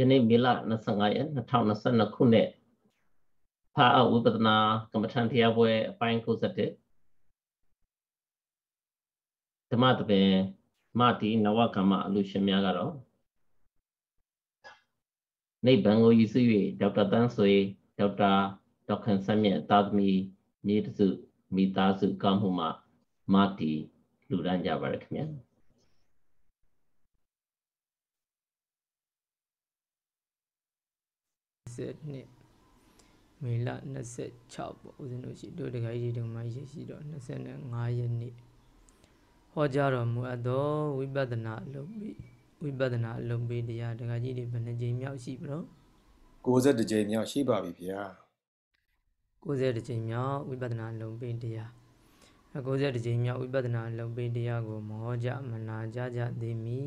ယနေ့မေလ25ရက်2022ခုနှစ်ဖာအဝိပဒနာကမ္မထံတရားပွဲအပိုင်း61ဓမ္မတပင်မတိနဝကမ္မအလူရှင်များကတော့နိဗ္ဗာန်ကိုရည်စည်း၍ဒေါက်တာတန်းဆွေဒေါက်တာဒေါက်ခင်ဆမ်းမြတ်သာသမီမြေတစုမိသားစုကောင်းမှုမှမတိလူဒန်းကြပါရခင်ဗျာ 22မေလ26ပေါ့ဦးဇင်းတို့ရှိတို့တခါကြီးဒီမှာရှိရှိတော့25ရက်နေ့ဟောကြားတော်မူအပ်သောဝိပဿနာအလုံးပြီးဝိပဿနာအလုံးပြီးတရားတခါကြီးဒီဘယ်နှကြိမ်မြောက်ရှိပြီတော့62ကြိမ်မြောက်ရှိပါပြီဗျာ62ကြိမ်မြောက်ဝိပဿနာအလုံးပြီးတရား90ကြိမ်မြောက်ဝိပဿနာလုံပိတရားကိုမောကြမနာကြကြသည်မီ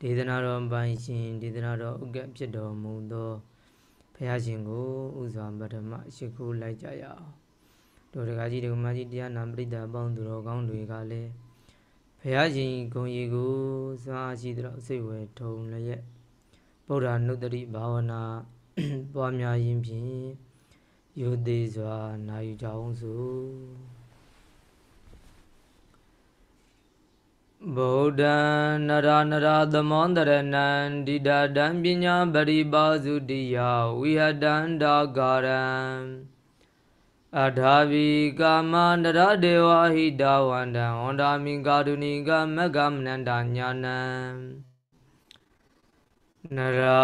ဒေသနာတော်ပိုင်ရှင်ဒေသနာတော်ဥက္ကဖြစ်တော်မူသော ဘုရားရှင်ကိုဥစွာပထမရှိခိုးလိုက်ကြရအောင်တို့တကားကြီးဒီမကြီးတရားနာပရိသတ်အပေါင်းသူတော်ကောင်းတွေကလည်းဘုရားရှင်ဂုံရီကိုစွာရှိသောစိတ်ဝဲထုံလျက်ဗုဒ္ဓနုတ္တိဘာဝနာပွားများရင်ဖြင့်ယုသေးစွာနာယူကြအောင်စို့ ဗုဒ္ဓံနရနရသမောန္တရဏံဒိဋ္ဌတံပညာပရိပါစုတိယဝိဟတံဒါဂရံအထာဝီကာမနရဒေဝဟိတဝန္တံဝန္တာမိကာရုဏိကမကမနန္တညာနံနရာ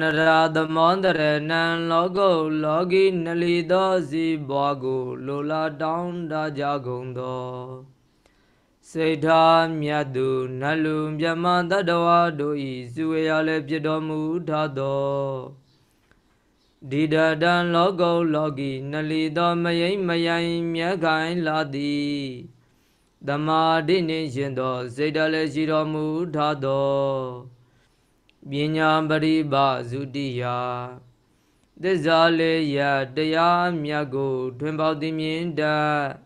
နရာသမောန္တရဏံလောကုလောကီနလီသောစီဘွားကိုလိုလာတောင်းတကြကုန်သော စိတ်ထားမြတ်သူနတ်လူမြတ်မတတ္တဝါတို့ဤစုဝေရလည်းဖြစ်တော်မူထသောဒီဒတံလောကုလောကီနလီသောမယိမ့်မယိုင်မြတ်ခိုင်လာသည်သမာဓိနှင့်ရှင်သောစိတ်တလည်းရှိတော်မူထသောပညာပရိပါစုတိယသစ္စာလေးရတရားမြတ်ကို ထွင်ပေါသည်မြင်တတ်အ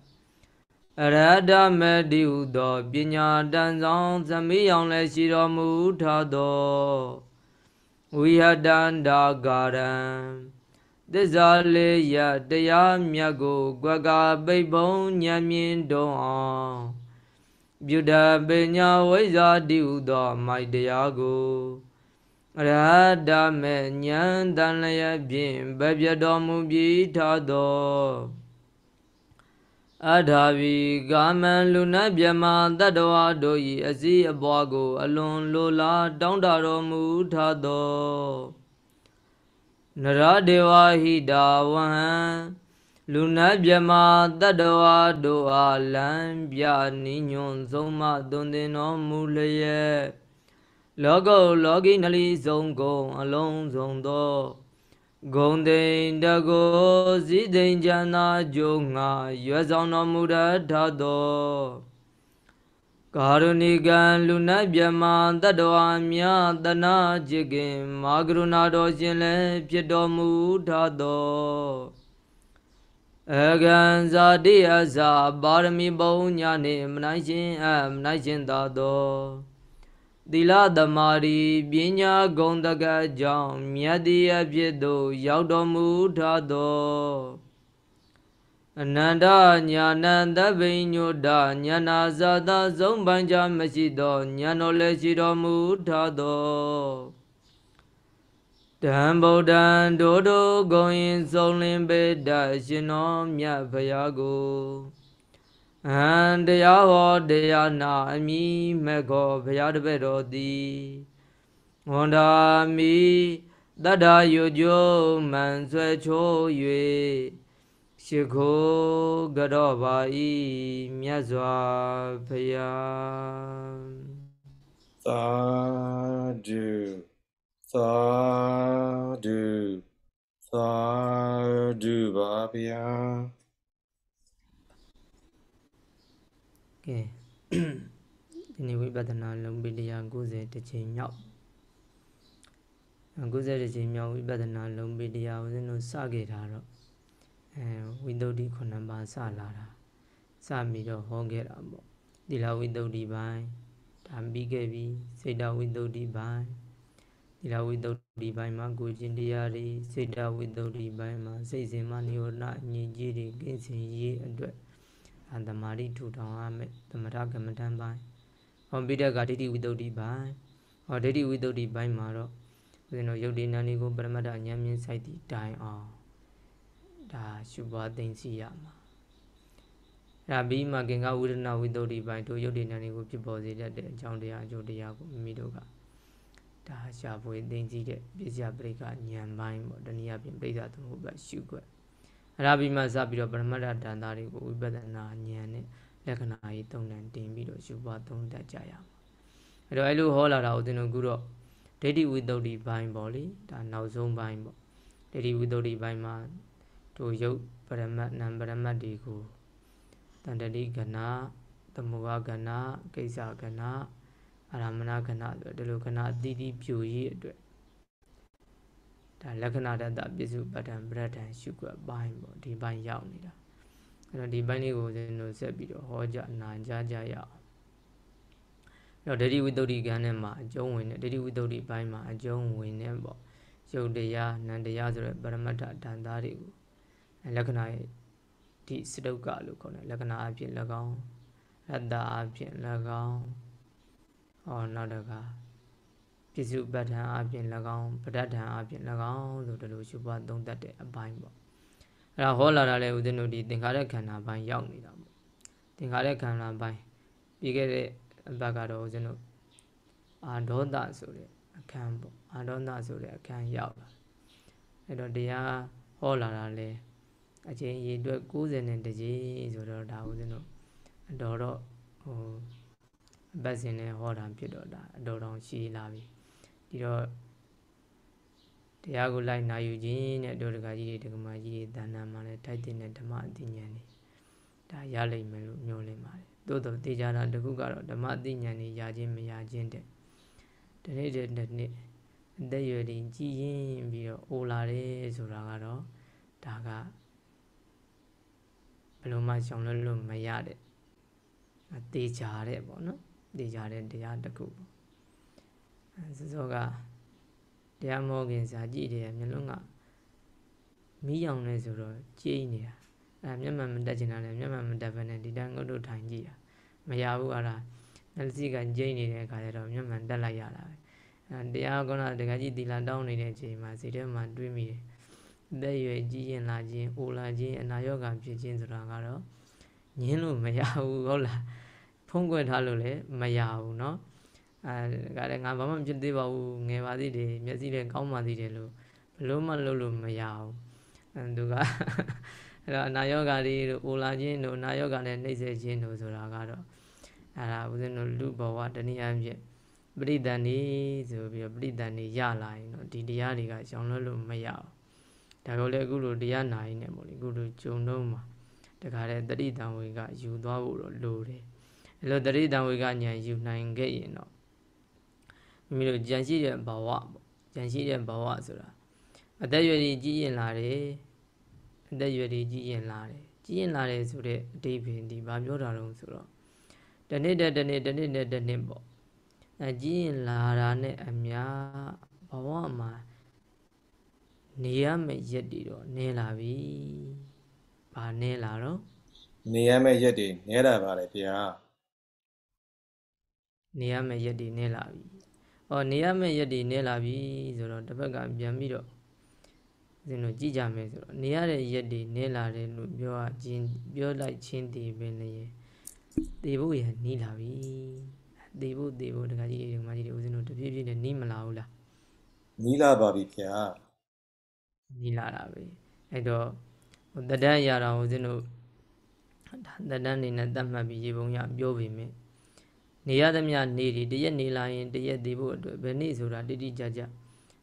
ရဟတမတိဟုသောပညာတန်ဆောင်သမိယောင်လည်းရှိတော်မူထသောဝိဟတန္တာကာရံသစ္စာလေးရတရားမြတ်ကိုကွက်ကပိတ်ပုံဉာဏ်မြင်တုံအောင်ပြုတပညာဝိဇ္ဇာတိဟုသောမိုက်တရားကိုအရဟတမေဉာဏ်တန်လျက်ဖြင့်ဗပြတော်မူပြီးထသော အထာဝီကာမံလူနတ်မြမတတ္တဝါတို့၏အစည်းအပွားကို အလွန်လိုလားတောင်းတတော်မူထသောနရဒေဝဟိတာဝဟံလူနတ်မြမတတ္တဝါတို့အားလံပြနိညွန်ဆုံးမသွန်သင်တော်မူလျက်လောကုလောကီနလီဆုံးကုန်အလုံးစုံသော ဂုံတိန်တကိုစည်းသိမ်ချမ်းသာကြုံငါရွယ်ဆောင်တော်မူတတ်သောကာရုဏိကံလူနတ်မြမတတ္တဝါမြတနာจิตခင်မာကရုဏာတော်ရှင်လည်းဖြစ်တော်မူထသောအကံဇာတိအဇာပါရမီပုံညာနှင့်မနိုင်ရှင်အမနိုင်ရှင်သာသော သီလသမာဓိပညာဂုဏ်တကကြောင့်မြတ်တိအဖြစ်သို့ရောက်တော်မူထသောအနန္တညာဏသဗ္ဗညုတညာနာဇာတဆုံးပန်းချမရှိသောညာတော်လည်းရှိတော်မူထသောတံဗုဒ္ဓံဒိုဒိုဂုံရင်ဆုံးလင်းပေတရှင်တော်မြတ်ဖရာကို အံတရားဟောတရားနာအမိမဲ့ခောဘုရားတပည့်တော်သည်ဝန္ဒာမိတတ္တာယုကျိုးမှန်ဆွဲချိုး၍ရှိခိုးကြောပါဤမြတ်စွာဘုရားသာဓုသာဓုသာဓုပါဗျာ ကဲဒီနေ့ဝိပဿနာလုံးပိတရား90တချိန်မြောက်90တချိန်မြောက်ဝိပဿနာလုံးပိတရားဦးဇင်းတို့စခဲ့တာတော့အဲဝိသုဒ္ဓိခုနှစ်ပါးစလာတာစပြီးတော့ဟောခဲ့တာပေါ့သီလဝိသုဒ္ဓိပိုင်းဒါပြီးခဲ့ပြီစေတဝိသုဒ္ဓိပိုင်းသီလဝိတ္တုဒီပိုင်းမှာကိုကျင်တရားတွေစေတဝိတ္တုဒီပိုင်းမှာစိတ်စဉ်မှနိဝရဏအငြိကြီးတွေကင်းစင်ရေးအတွက် အတမာတိထူထောင်ရမယ်သမထကမ္မဋ္ဌာန်းပိုင်းဟောပြီးတဲ့ကဒိဋ္ဌိဝိတ္တုဒီပိုင်းဟောဒိဋ္ဌိဝိတ္တုဒီပိုင်းမှာတော့ဦးဇင်းတို့ယုတ်ဒီနာနီကိုပရမတ္ထဉာဏ်မြင့်ဆိုင်သည့်တိုင်အောင်ဒါရှုပွားသိသိရမှာဒါပြီးမှကင်္ဂဝိရဏဝိတ္တုဒီပိုင်းတို့ယုတ်ဒီနာနီကိုဖြစ်ပေါ်စေတတ်တဲ့အကြောင်းတရားအကျိုးတရားကိုမိမိတို့ကဒါရှာဖွေသိသိတဲ့ပစ္စယပရိက္ခဉာဏ်ပိုင်းပေါ့တနည်းအားဖြင့်ပြိဿသမုပ္ပါရှုွက် အရာပြီးမှစပြီးတော့ပရမတ္ထတန်တာတွေကိုဝိပဿနာဉာဏ်နဲ့လက္ခဏာကြီးသုံးတန်တင်ပြီးတော့ရှုပွားသုံးတတ်ကြရမှာအဲ့တော့အဲ့လိုဟောလာတာဦးဇင်းတို့ခုတော့ဒိဋ္ဌိဝိတ္တုဒီပိုင်းပေါ့လေဒါနောက်ဆုံးပိုင်းပေါ့ဒိဋ္ဌိဝိတ္တုဒီပိုင်းမှာတို့ယုတ်ပရမတ်နံပရမတ်တွေကိုတန်တတိကဏသမုဂကဏကိစ္စကဏအာရမဏကဏဆိုဒီလိုကဏအတိတိပြူရေးအတွက် ဒါလက္ခဏာတတပြစ္စုပ္ပတံပရဒံရှုွက်ပိုင်းပေါ့ဒီပိုင်းရောက်နေတာအဲ့တော့ဒီပိုင်းလေးကိုဦးဇင်းတို့ဆက်ပြီးတော့ဟောကြနာကြားကြရအောင်တော့ဒိဋ္ဌိဝိတ္တုကံနဲ့မှာအကျုံးဝင်တဲ့ဒိဋ္ဌိဝိတ္တုဘိုင်းမှာအကျုံးဝင်တဲ့ပေါ့ယုတ်တရားနန္တရားဆိုတဲ့ပရမတ္ထတန်သားတွေကိုလက္ခဏာဒီစတုကလို့ခေါ်တယ်လက္ခဏာအဖြစ်၎င်းရတ္တအဖြစ်၎င်းဟောနောက်တက ပြစ္စုပ္ပတံအဖြစ်၎င်းပဋ္ဌာန်အဖြစ်၎င်းဆိုဒီလိုရှုပွားသုံးတတ်တဲ့အပိုင်းပေါ့အဲ့ဒါဟောလာတာလဲဦးဇင်းတို့ဒီသင်္ခါရခန္ဓာပိုင်းရောက်နေတာပေါ့သင်္ခါရခန္ဓာပိုင်းပြီးခဲ့တဲ့အဘက်ကတော့ဦးဇင်းတို့အာဒေါသဆိုတဲ့အခန်းပေါ့အာဒေါသဆိုတဲ့အခန်းရောက်လာအဲ့တော့တရားဟောလာတာလဲအချိန်ရေအတွက်90နဲ့တကြီးဆိုတော့ဒါဦးဇင်းတို့အတော်တော့ဟိုအပတ်စဉ်နဲ့ဟောတာဖြစ်တော့ဒါအတော်တောင်ရှိလာပြီ ဒီတော့တရားကိုလိုက်နာယူခြင်းနဲ့တို့တကကြီးတွေတကမာကြီးတွေတဏ္ဍာမှာလည်းထိုက်တဲ့ဓမ္မအသိဉာဏ်တွေဒါရလိမ့်မယ်လို့ညွှန်လင်းပါတယ်သို့တော့တေချာတာတခုကတော့ဓမ္မအသိဉာဏ်တွေရခြင်းမရခြင်းတဲ့ဒီနေ့တဲ့နေ့အသက်ရွယ်တွေကြီးရင်ပြီးတော့အိုလာတယ်ဆိုတာကတော့ဒါကဘယ်လိုမှရှောင်လွတ်လို့မရတဲ့တေချာတဲ့ပေါ့နော်တေချာတဲ့တရားတစ်ခုပေါ့ စစောကတရားမောခင်စာကြည့်တယ်မျိုးလုံးကမီးရောင်နေဆိုတော့ကြိတ်နေတာအဲမျက်မှန်မတက်ချင်တာလည်းမျက်မှန်မတက်ဘဲနဲ့ဒီတိုင်းငုတ်တို့ထိုင်ကြည့်တာမရဘူးအဲ့ဒါမျက်စိကကျိန်းနေတဲ့အခါကျတော့မျက်မှန်တက်လိုက်ရတာပဲအဲတရားကောနာတကကြီးတီလာတောင်းနေတဲ့အချိန်မှာစိတ်ထဲမှာတွေးမိတယ်အသက်ရွယ်ကြီးရင်လာခြင်းအိုလာခြင်းအနာရောဂါဖြစ်ခြင်းဆိုတာကတော့ညင်းလို့မရဘူးဟုတ်လားဖုံးကွယ်ထားလို့လည်းမရဘူးเนาะ အဲဒါကလည်းငါဘာမှဖြစ်သေးပါဘူးငယ်ပါသေးတယ်မျက်စိလည်းကောင်းပါသေးတယ်လို့ဘလို့မှလုပ်လို့မရဘူးအဲသူကအဲ့တော့အနာယောဂါတွေတို့အိုလာခြင်းတို့အနာယောဂါနဲ့နှိမ့်ဆက်ခြင်းတို့ဆိုတာကတော့အဲ့ဒါဦးဇင်းတို့လူဘဝတနည်းအားဖြင့်ပရိသန်နေဆိုပြီးတော့ပရိသန်နေရလာရင်တော့ဒီတရားတွေကရှောင်လွှတ်လို့မရဘူးဒါကြောင့်လည်းအခုလိုတရားနာရင်လည်းပေါ့လေအခုလိုဂျုံတော့မှာတခါတည်းတတိတံဝေကယူသွားဖို့တော့လိုတယ်အဲ့လိုတတိတံဝေကညာယူနိုင်ခဲ့ရင်တော့ မိမိတို့ကြံရှိတဲ့ဘဝပေါ့ကြံရှိတဲ့ဘဝဆိုတာအသက်ရွယ်ကြီးရင်လာတယ်အသက်ရွယ်တွေကြီးရင်လာတယ်ကြီးရင်လာတယ်ဆိုတဲ့အတိပင်ဒီဘာပြောတာတော့ဆိုတော့တနေ့တည်းတနေ့တနေ့နဲ့တနေ့ပေါ့အကြီးရင်လာတာနဲ့အများဘဝမှာနေရမယ့်ရက်တွေတော့နည်းလာပြီဘာနည်းလာတော့နေရမယ့်ရက်တွေနဲတာပါလေဗျာနေရမယ့်ရက်တွေနည်းလာပြီ။ အော်နေရမယ့်ရက်တွေနည်းလာပြီဆိုတော့တစ်ဖက်ကပြန်ပြီးတော့ဇင်းတို့ကြည့်ကြမယ်ဆိုတော့နေရတဲ့ရက်တွေနည်းလာတယ်လို့ပြောရချင်းပြောလိုက်ချင်းတည်ပင်လည်းတည်ဖို့ရနီးလာပြီ။တည်ဖို့တည်ဖို့တခါကြီးဒီမှာကြီးတွေဦးဇင်းတို့တပြည့်ပြည့်နဲ့နီးမလာဘူးလားနီးလာပါပြီဗျာ။နီးလာတာပဲ။အဲ့တော့ဟိုတဒန်းရတာဦးဇင်းတို့ဒါတဒန်းနေနဲ့တတ်မှတ်ပြီးရေပုံရပြောပေမဲ့ နေရသမျှနေဒီတရက်နေလာရင်တရက်သေးဖို့အတွက်ဘယ်နေ့ဆိုတာတိတိကျကျ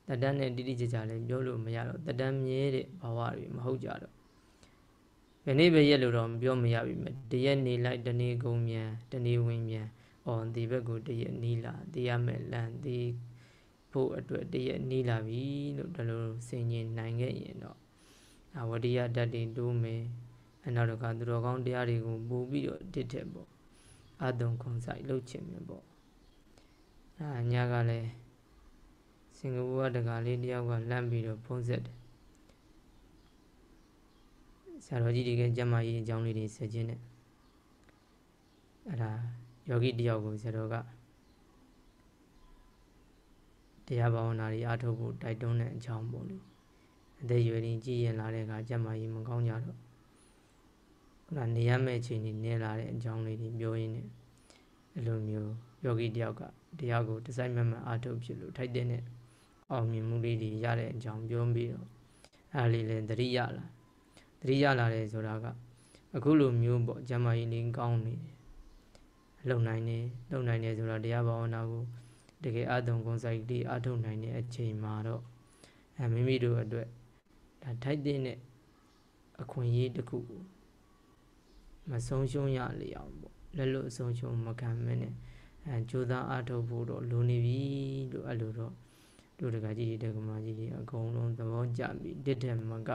တတန်းနဲ့တိတိကျကျလည်းပြောလို့မရတော့တတန်းမြဲတဲ့ဘဝတွေမဟုတ်ကြတော့ဘယ်နေ့ပဲရက်လို့တော့ပြောမရပြီမဲ့တရက်နေလိုက်တနေ့ကုန်မြန်တနေ့ဝင်မြန်အော်ဒီဘက်ကိုတရက်နီးလာတရမဲ့လန်ဒီဖို့အတွက်တရက်နီးလာပြီလို့ဒါလိုစင်ញင်နိုင်ခဲ့ရင်တော့အဝရိယဓာတ်တွေတိုးမယ်အနောက်တကသူတော်ကောင်းတရားတွေကိုပို့ပြီးတော့တစ်ထက်ပေါ့ အတုံခွန်ဆိုင်လှုပ်ချင်မယ်ပေါ့အာညာကလည်းစင်ကာပူကတကာလေးတယောက်ကလမ်းပြီးတော့ဖုံးဆက်တယ်ဆရာတော်ကြီးတွေကကျမ်းမာရေးအကြောင်းလေးတွေဆက်ခြင်းနဲ့အဲ့ဒါယောဂီတယောက်ကိုဆရာတော်ကတရားဘာဝနာတွေအားထုတ်ဖို့တိုက်တွန်းတဲ့အကြောင်းပေါ့လေအသက်အရွယ်ရင်ကြီးရင်လာတဲ့အခါကျမ်းမာရေးမကောင်းကြတော့ ခုနနေရမယ့်အချိန်ကြီးနေလာတဲ့အကြောင်းလေးတွေပြောရင်းနဲ့အဲ့လိုမျိုးယောဂီတယောက်ကတရားကိုဒီဇိုင်းမမအားထုတ်ဖြစ်လို့ထိုက်တဲ့နဲ့အောင်မြင်မှုလေးတွေရတဲ့အကြောင်းပြောပြီးတော့အဲ့ဒါလေးလည်းသတိရလာသတိရလာတယ်ဆိုတာကအခုလိုမျိုးပေါ့ကျမ်းမာရေးလေးကောင်းနေတယ်လုံနိုင်နေလုံနိုင်နေဆိုတော့တရားဘာဝနာကိုတကယ်အထုံကုန်ဆိုင်တိအထုတ်နိုင်တဲ့အချိန်မှာတော့အဲမိမိတို့အတွက်ဒါထိုက်တဲ့အခွင့်အရေးတစ်ခုကို မဆုံးရှုံးရလေအောင်ပေါ့လက်လွတ်အဆုံးရှုံးမခံမနဲ့အဲကြိုးစားအထုတ်ဖို့တော့လိုနေပြီလို့အဲ့လိုတော့တို့တကကြီးတွေတကမာကြီးတွေအကုန်လုံးသဘောကျပြီတစ်ထက်မက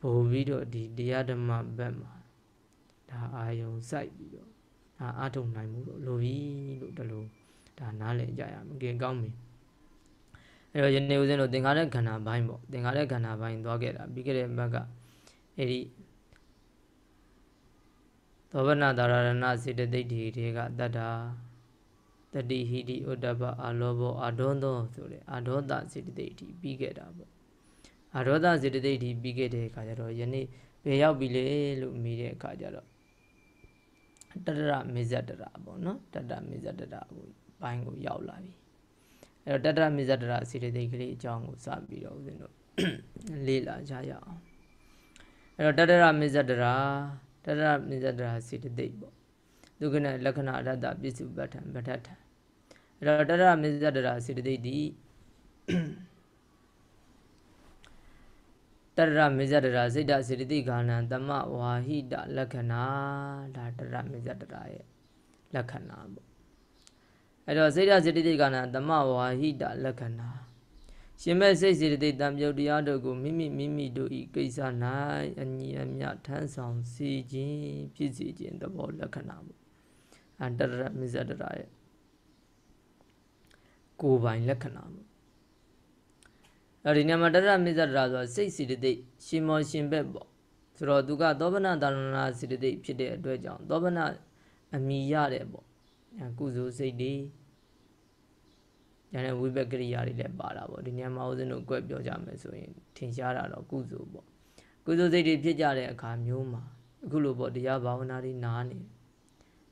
ပို့ပြီးတော့ဒီတရားဓမ္မဘက်မှာဒါအာယုံစိုက်ပြီးတော့ဒါအထုတ်နိုင်မှုတော့လိုပြီလို့တလို့ဒါနားလည်ကြရမယ်ကဲကောင်းပြီအဲ့တော့ယနေ့ဦးဇင်းတို့သင်္ခါရခန္ဓာဘိုင်းပေါ့သင်္ခါရခန္ဓာဘိုင်းသွားခဲ့တာပြီးခဲ့တဲ့ဘက်ကအဲ့ဒီ သောဗနာတာရဏစေတသိက်တွေတွေကတတ္တာတတိဟိတိဥဒ္ဒပအာလောဘောအာဒေါသောဆိုတဲ့အာဒေါသစေတသိက်တွေပြီးခဲ့တာပေါ့အာဒေါသစေတသိက်တွေပြီးခဲ့တဲ့အခါကျတော့ယနေ့ဘယ်ရောက်ပြီလဲလို့မိတဲ့အခါကျတော့တတရမေဇတရပေါ့နော်တတမေဇတရကိုဘိုင်းကိုရောက်လာပြီအဲ့တော့တတရမေဇတရစေတသိက်ကလေးအကြောင်းကိုစပြီးတော့ဦးဇင်းတို့လေ့လာကြရအောင်အဲ့တော့တတရမေဇတရ တတရမေဇတရစေတသိက်ပေါ့ဒုက္ခနဲ့လက္ခဏာအရတ္တပြစ္စုပ္ပတ္ထံပဋ္ဌထံအဲ့တော့တတရမေဇတရစေတသိက်ဒီတရမေဇတရစိတ်တစေတသိက်ခာနံတမဝါဟိတလက္ခဏာဒါတရမေဇတရရဲ့လက္ခဏာပေါ့အဲ့တော့စိတ်ဓာတ်စေတသိက်ကနာတမဝါဟိတလက္ခဏာ ရှင်မဲ့စိတ်စေတသိက်တံပြုတ်တရားတို့ကိုမိမိမိမိတို့ဤကိစ္စ၌အညီအမျှထမ်းဆောင်စီခြင်းဖြစ်စီခြင်းသဘောလက္ခဏာပေါ့အန္တရမစ္ဆဒရာရဲ့ကိုယ်ပိုင်လက္ခဏာပေါ့အဲ့ဒီနေရာမှာတရမစ္ဆဒရာဆိုတာစိတ်စေတသိက်ရှင်မောရှင်ဘက်ပေါ့ဆိုတော့သူကသောဗနာတာလနာစေတသိက်ဖြစ်တဲ့အတွက်ကြောင့်သောဗနာအမိရတယ်ပေါ့ကုသိုလ်စိတ်တွေ ညာတဲ့ဝိဘက်ကရိယာတွေလည်းပါတာပေါ့ဒီညမှာဦးဇင်းတို့ကွက်ပြောကြမယ်ဆိုရင်ထင်ရှားတာတော့ကုသိုလ်ပေါ့ကုသိုလ်စိတ်တွေဖြစ်ကြတဲ့အခါမျိုးမှာအခုလိုပေါ့တရားဘာဝနာတွေနားနေ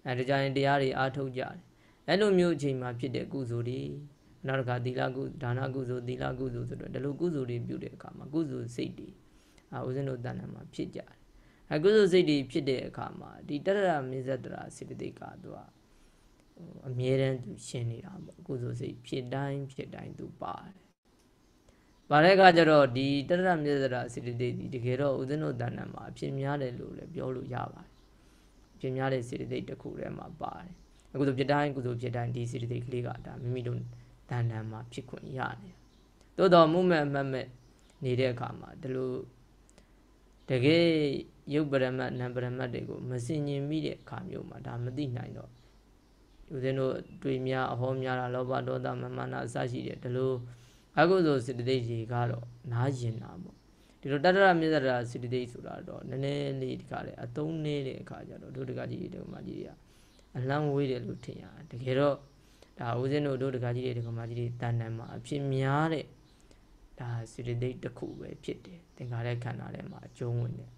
အဲဒါကြရင်တရားတွေအားထုတ်ကြတယ်အဲ့လိုမျိုးအချိန်မှာဖြစ်တဲ့ကုသိုလ်တွေနောက်တစ်ခါသီလကုဒါနကုသိုလ်သီလကုသိုလ်ဆိုတော့ဒီလိုကုသိုလ်တွေပြုတဲ့အခါမှာကုသိုလ်စိတ်တွေအာဦးဇင်းတို့တဏ္ဍာမှာဖြစ်ကြတယ်အကုသိုလ်စိတ်တွေဖြစ်တဲ့အခါမှာဒီတရရမင်းဇတရာစေတသိက်ကသူက အမြဲတမ်းသူရှင်းနေတာပေါ့ကုသိုလ်စိတ်ဖြစ်တိုင်းဖြစ်တိုင်းသူပါတယ်။ပါတဲ့အခါကျတော့ဒီတရရမင်းဇတရာစေတသိက်ဒီတကယ်တော့ဦးဇင်းတို့တဏ္ဍာမှာအဖြစ်များတယ်လို့လည်းပြောလို့ရပါတယ်။အဖြစ်များတဲ့စေတသိက်တစ်ခုထဲမှာပါတယ်။အခုဆိုဖြစ်တိုင်းကုသိုလ်ဖြစ်တိုင်းဒီစေတသိက်ကလေးကဒါမိမိတို့တဏ္ဍာမှာဖြစ်ခွင့်ရတယ်။သို့တော်မှုမဲ့အမှတ်မဲ့နေတဲ့အခါမှာဒီလိုတကယ်ရုပ်ပရမတ်နံပရမတ်တွေကိုမစင်ញင်မိတဲ့အခါမျိုးမှာဒါမသိနိုင်တော့ ဦးဇင်းတို့တွေ့များအဟောများတာလောဘဒေါသမမာနအစရှိတဲ့ဒီလိုအကုသိုလ်စေတသိက်တွေကတော့နားကျင်တာပေါ့ဒီလိုတတ္တရမြတ်ရာစေတသိက်ဆိုတာတော့နည်းနည်းလေးဒီကလည်းအသုံးနေတဲ့အခါကျတော့တို့တကကြီးတွေဒကမကြီးတွေကအလန့်ဝေးတယ်လို့ထင်ရတယ်တကယ်တော့ဒါဦးဇင်းတို့တို့တကကြီးတွေဒကမကြီးတွေတန်တန်မှာအဖြစ်များတဲ့ဒါစေတသိက်တစ်ခုပဲဖြစ်တယ်သင်္ခါရခန္ဓာထဲမှာအကျုံးဝင်တယ်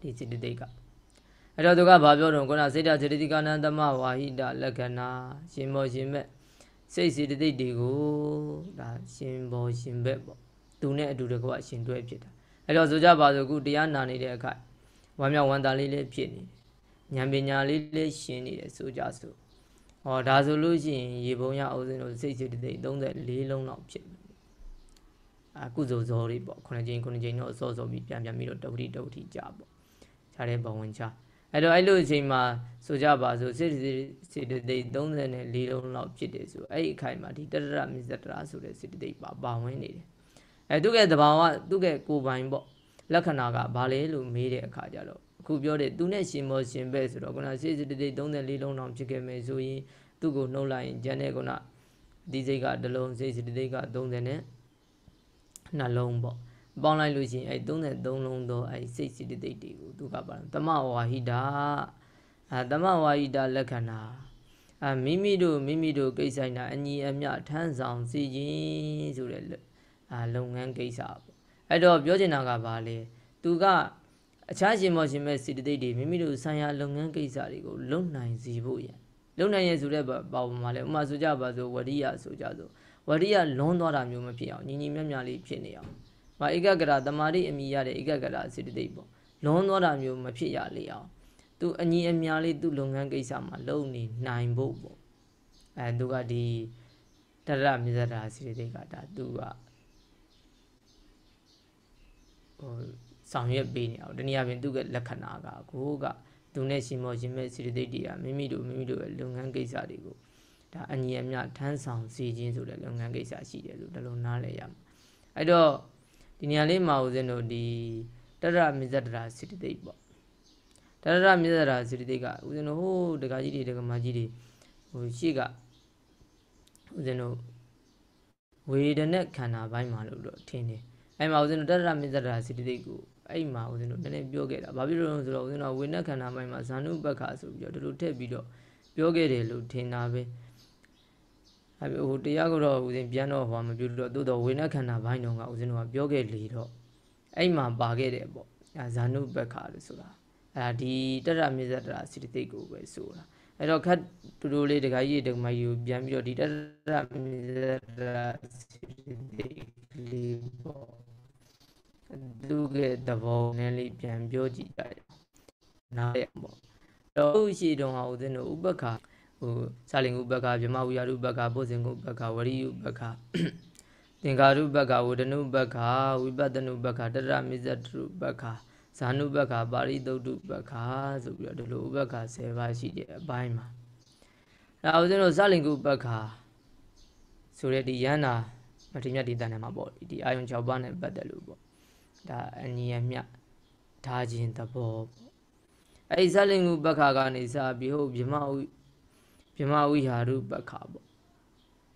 ဒီစေတသိက်က အဲ့တော့သူကဘာပြောတော့ခုနစေတစေတသိကနန္တမဝါဟိတလက္ခဏာရှင်မောရှင်မဲ့စိတ်စေတသိက်တွေကိုဒါရှင်ဘောရှင်ဘက်ပေါ့သူနဲ့အတူတကွရှင်တွဲဖြစ်တာအဲ့တော့ဆိုကြပါစို့ခုတရားနာနေတဲ့အခါဝမ်းမြောက်ဝမ်းသာလေးလေးဖြစ်နေတယ်ဉာဏ်ပညာလေးလေးရှင်နေတယ်ဆိုကြစို့ဟောဒါဆိုလို့ရှိရင်ရေပုံရအောင်စင်းတို့စိတ်စေတသိက်34လုံးလောက်ဖြစ်မယ်အကုသိုလ်ဇောတွေပေါ့ခုနှစ်ကြိမ်ခုနှစ်ကြိမ်တော့စောစောပြီးပြန်ပြန်ပြီးတော့တဝတိတဝတိကြာပေါ့ခြားတဲ့ဘဝင်ချ အဲ့တော့အဲ့လိုအချိန်မှာဆိုကြပါစို့စေတစေတသိက်34လုံးလောက်ဖြစ်တယ်ဆိုအဲ့ဒီအခိုင်မှာဒီတရရမြစ္စတရာဆိုတဲ့စေတသိက်ပါပါဝင်နေတယ်အဲသူကတဘာဝသူကကိုပိုင်ပေါ့လက္ခဏာကဘာလဲလို့မေးတဲ့အခါကျတော့အခုပြောတဲ့သူနဲ့ရှင်မောရှင်ပဲဆိုတော့ခုနစေတသိက်34လုံးလောက်ဖြစ်ခဲ့မယ်ဆိုရင်သူ့ကိုနှုတ်လိုက်ရင်ဂျန်တဲ့ခုနအတိစိတ်ကတစ်လုံးစိတ်စိတ္တိက30နဲ့နှလုံးပေါ့ ပေါင်းလိုက်လို့ရှိရင်အဲ33လုံးသောအဲစိတ်စိတ္တိတွေကိုသူကပါတမဝါဟိတာအဲတမဝါဟိတာလက္ခဏာအမိမိတို့မိမိတို့ကိစ္စနာအညီအမျှထမ်းဆောင်စီခြင်းဆိုတဲ့အာလုပ်ငန်းကိစ္စပေါ့အဲ့တော့ပြောချင်တာကဘာလဲသူကအခြားရှင်မောရှင်မဲ့စိတ္တိတွေမိမိတို့ဆိုင်ရာလုပ်ငန်းကိစ္စတွေကိုလုပ်နိုင်စီဖို့ရလုံနိုင်ရဆိုတဲ့ပါပေါ်မှာလဲဥမာဆိုကြပါဆိုဝရိယဆိုကြဆိုဝရိယလွန်သွားတာမျိုးမဖြစ်အောင်ညီညီမြတ်မြတ်လေးဖြစ်နေအောင်။ မာဧကဂရတမာတိအမိရတဲ့ဧကဂရစေတသိက်ပေါ့လွန်သွားတာမျိုးမဖြစ်ရလေအောင်သူအညီအများလေးသူလုပ်ငန်းကိစ္စမှာလုပ်နေနိုင်ဖို့ပေါ့အဲသူကဒီတရမြဇရာစေတသိက်ကဒါသူကဟိုဆောင်ရွက်ပေးနေအောင်တနည်းအားဖြင့်သူကလက္ခဏာကကိုကသူနဲ့ရှင်မောရှင်မဲ့စေတသိက်တွေကမိမိတို့မိမိတို့ရဲ့လုပ်ငန်းကိစ္စတွေကိုဒါအညီအမျှထမ်းဆောင်စီခြင်းဆိုတဲ့လုပ်ငန်းကိစ္စရှိတယ်လို့ဒါလိုနားလည်ရမှာအဲ့တော့ ဒီနေရာလေးမှာဦးဇင်းတို့ဒီတရမြဇတရာစေတသိက်ပေါ့တရမြဇတရာစေတသိက်ကဦးဇင်းတို့ဟိုးဒကာကြီးတွေဒကာမကြီးတွေဟိုရှေ့ကဦးဇင်းတို့ဝေဒနဲ့ခန္ဓာဘိုင်းမှာလို့တော့ထင်တယ်အဲ့မှာဦးဇင်းတို့တရမြဇတရာစေတသိက်ကိုအဲ့မှာဦးဇင်းတို့နည်းနည်းပြောခဲ့တာဘာဖြစ်လို့လဲဆိုတော့ဦးဇင်းတို့ဝေနခန္ဓာဘိုင်းမှာဇာနုပက္ခဆိုပြီးတော့ဒီလိုထည့်ပြီးတော့ပြောခဲ့တယ်လို့ထင်တာပဲအဲ ဟိုတရားကတော့ဦးဇင်းပြန်တော့ဟောမပြုလို့တော့သို့တော့ဝေနခန္ဓာဘိုင်းတော်ကဦးဇင်းတို့ကပြောခဲ့လေတော့အဲ့မှာပါခဲ့တယ်ပေါ့အဲဇာနုပက္ခလို့ဆိုတာအဲဒါဒီတရမြဇတရာစိတ္တိကိုပဲဆိုတာအဲ့တော့ခတ်တူတူလေးတခါကြီးတခါမကြီးကိုပြန်ပြီးတော့ဒီတရမြဇတရာစိတ္တိလေးပေါ့သူကသဘောနဲ့လေးပြန်ပြောကြည့်ကြရအောင်နားရပေါ့တော့ရှိတုန်းကဦးဇင်းတို့ဥပက္ခ ဟိုစာလင်ဥပက္ခဗြဟ္မဝိယရုပက္ခပုဇင်ဥပက္ခဝရိယဥပက္ခသင်္ကာရုပက္ခဝဒနုပက္ခဝိပဿနုပက္ခတရမိဇတုပက္ခဇာနုပက္ခပါရိသုတ်တုပက္ခဆိုပြီးတော့ဒီလိုဥပက္ခ10ပါးရှိတဲ့အပိုင်းမှာအဲဦးဇင်းတို့စာလင်ဥပက္ခဆိုတဲ့ဒီယန္နာမထေမြတ်ဒီတန်ထဲမှာပေါ့ဒီအာယုံ6ပါးနဲ့ပတ်သက်လို့ပေါ့ဒါအညီအမျှထားခြင်းသဘောပေါ့အဲ့ဒီဇလင်ကုပက္ခကနေစပြီးဟုတ်ဗြဟ္မဝိ ဗြဟ္မဝိဟာရုပက္ခပေါ့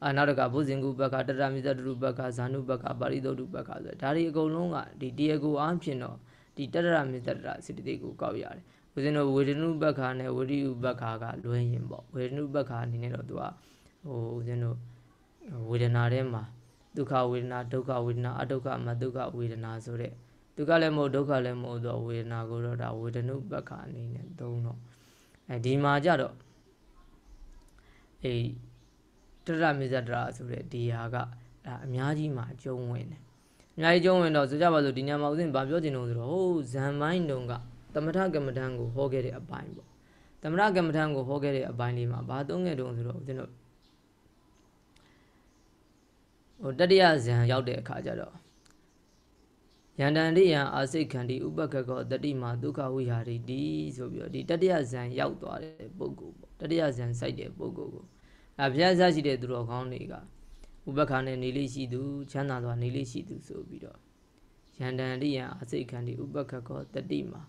အာနောက်တကဘုဇင်ကုပက္ခတရမိဇတုပက္ခဇာနုပက္ခပါရိသုတ်တုပက္ခဆိုဒါတွေအကုန်လုံးကဒီတရားကိုအားဖြင့်တော့ဒီတရမိဇတရစေတသိက်ကိုကောက်ရတယ်ဦးဇင်းတို့ဝေဒနုပက္ခနဲ့ဝရိယုပက္ခကလွဲရင်ပေါ့ဝေဒနုပက္ခအနေနဲ့တော့သူကဟိုဦးဇင်းတို့ဝေဒနာထဲမှာဒုက္ခဝေဒနာဒုက္ခဝေဒနာအဒုက္ခမဒုက္ခဝေဒနာဆိုတဲ့ဒုက္ခလည်းမဟုတ်ဒုက္ခလည်းမဟုတ်တော့ဝေဒနာကိုတော့ဒါဝေဒနုပက္ခအနေနဲ့သုံးတော့အဲဒီမှာကြတော့ အေးတရမေဇတရာဆိုတဲ့ဒီဟာကဒါအများကြီးမှာအကျုံးဝင်တယ်အများကြီးကျုံးဝင်တော့ဆိုကြပါစို့ဒီညမှာဥစဉ်ဗာပြောချင်လို့ဆိုတော့ဟိုးဇန်မိုင်းတုံကသမထကမ္မဋ္ဌာန်းကိုဟောခဲ့တဲ့အပိုင်းပေါ့သမထကမ္မဋ္ဌာန်းကိုဟောခဲ့တဲ့အပိုင်းလေးမှာဘာသုံးခဲ့တုံဆိုတော့ဥစဉ်တို့ဟိုတတိယဇန်ရောက်တဲ့အခါကျတော့ယန္တန်ရိယံအာစိတ်ခန္တီဥပက္ခကောတတိမာဒုက္ခဝိဟာရိတိဆိုပြီးတော့ဒီတတိယဇန်ရောက်သွားတဲ့ပုဂ္ဂိုလ်ပေါ့ တတိယဇန်စိုက်တဲ့ပုဂ္ဂိုလ်ကိုအဘုရားစားရှိတဲ့သူတော်ကောင်းတွေကဥပက္ခနဲ့နေလေးရှိသူချမ်းသာစွာနေလေးရှိသူဆိုပြီးတော့ယန္တန်ရိယံအာစိတ်ခန္တီဥပက္ခကောတတိမာ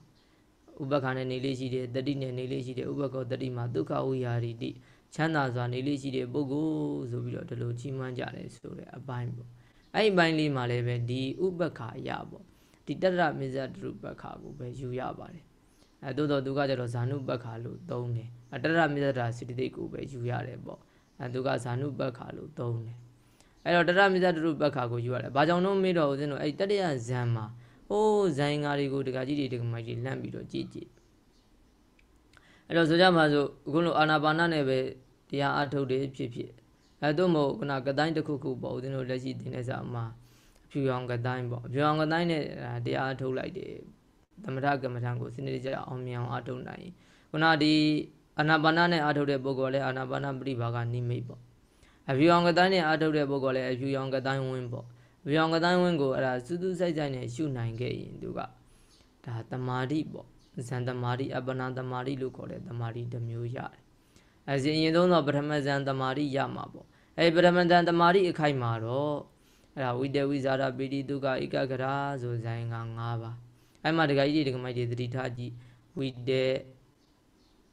ဥပက္ခနဲ့နေလေးရှိတဲ့တတိနဲ့နေလေးရှိတဲ့ဥပက္ခောတတိမာဒုက္ခဝိဟာရိတိချမ်းသာစွာနေလေးရှိတဲ့ပုဂ္ဂိုလ်ဆိုပြီးတော့ဒီလိုကြီးမွမ်းကြတယ်ဆိုတဲ့အပိုင်းပေါ့အဲ့ဒီပိုင်းလေးမှာလည်းပဲဒီဥပက္ခရပေါ့ဒီတတရမေဇတရုပက္ခကိုပဲယူရပါတယ်အဲသို့တော့သူကကျတော့ဇာနုပက္ခလို့သုံးတယ် အတရမေဇတာစိတ္တိကိုပဲယူရတယ်ပေါ့အဲသူကဇာနုပက္ခလို့သုံးတယ်အဲ့တော့တတရမေဇတရုပက္ခကိုယူရတယ်ဘာကြောင့်လို့မေးတော့ဦးဇင်းတို့အဲ့တတရဇံမှာဟိုးဇိုင်းကားတွေကိုတကကြီးတွေတကမိုက်တွေလန့်ပြီးတော့ကြည့်ကြည့်အဲ့တော့ဆိုကြမှာဆိုအခုလိုအာနာပါနနဲ့ပဲတရားအထုတ်တယ်ဖြစ်ဖြစ်အဲတို့မို့ခုနကတိုင်းတစ်ခုခုပေါ့ဦးဇင်းတို့လက်ရှိသင်တဲ့စာမှာဖြူအောင်ကတိုင်းပေါ့ဖြူအောင်ကတိုင်းနဲ့တရားအထုတ်လိုက်တယ်သမထကမ္မထံကိုစနစ်ကြအောင်မြင်အောင်အထုတ်နိုင်ခုနဒီ အာနာပါနနဲ့အထုတ်တဲ့ပုဂ္ဂိုလ်လည်းအာနာပါနပရိဘာကနိမိတ်ပေါ့အဖြူအောင်ကတိုင်းနဲ့အထုတ်တဲ့ပုဂ္ဂိုလ်လည်းအဖြူအောင်ကတိုင်းဝင်းပေါ့အဖြူအောင်ကတိုင်းဝင်းကိုအဲ့ဒါစူးစူးဆိုင်ဆိုင်နဲ့ရှုနိုင်ခဲ့ရင်သူကဒါတမာတိပေါ့ဇန်တမာတိအပနာတမာတိလို့ခေါ်တဲ့တမာတိတစ်မျိုးရတယ်အဲစဉ်အရင်ဆုံးတော့ပထမဇန်တမာတိရမှာပေါ့အဲပထမဇန်တမာတိအခိုက်မှာတော့အဲ့ဒါဝိတဝိဇာရပိတိဒုက္ခဧကဂရာဆိုဇိုင်းက၅ပါးအဲ့မှာဒကာကြီးတွေဒကာမကြီးတွေသတိထားကြည့်ဝိတေ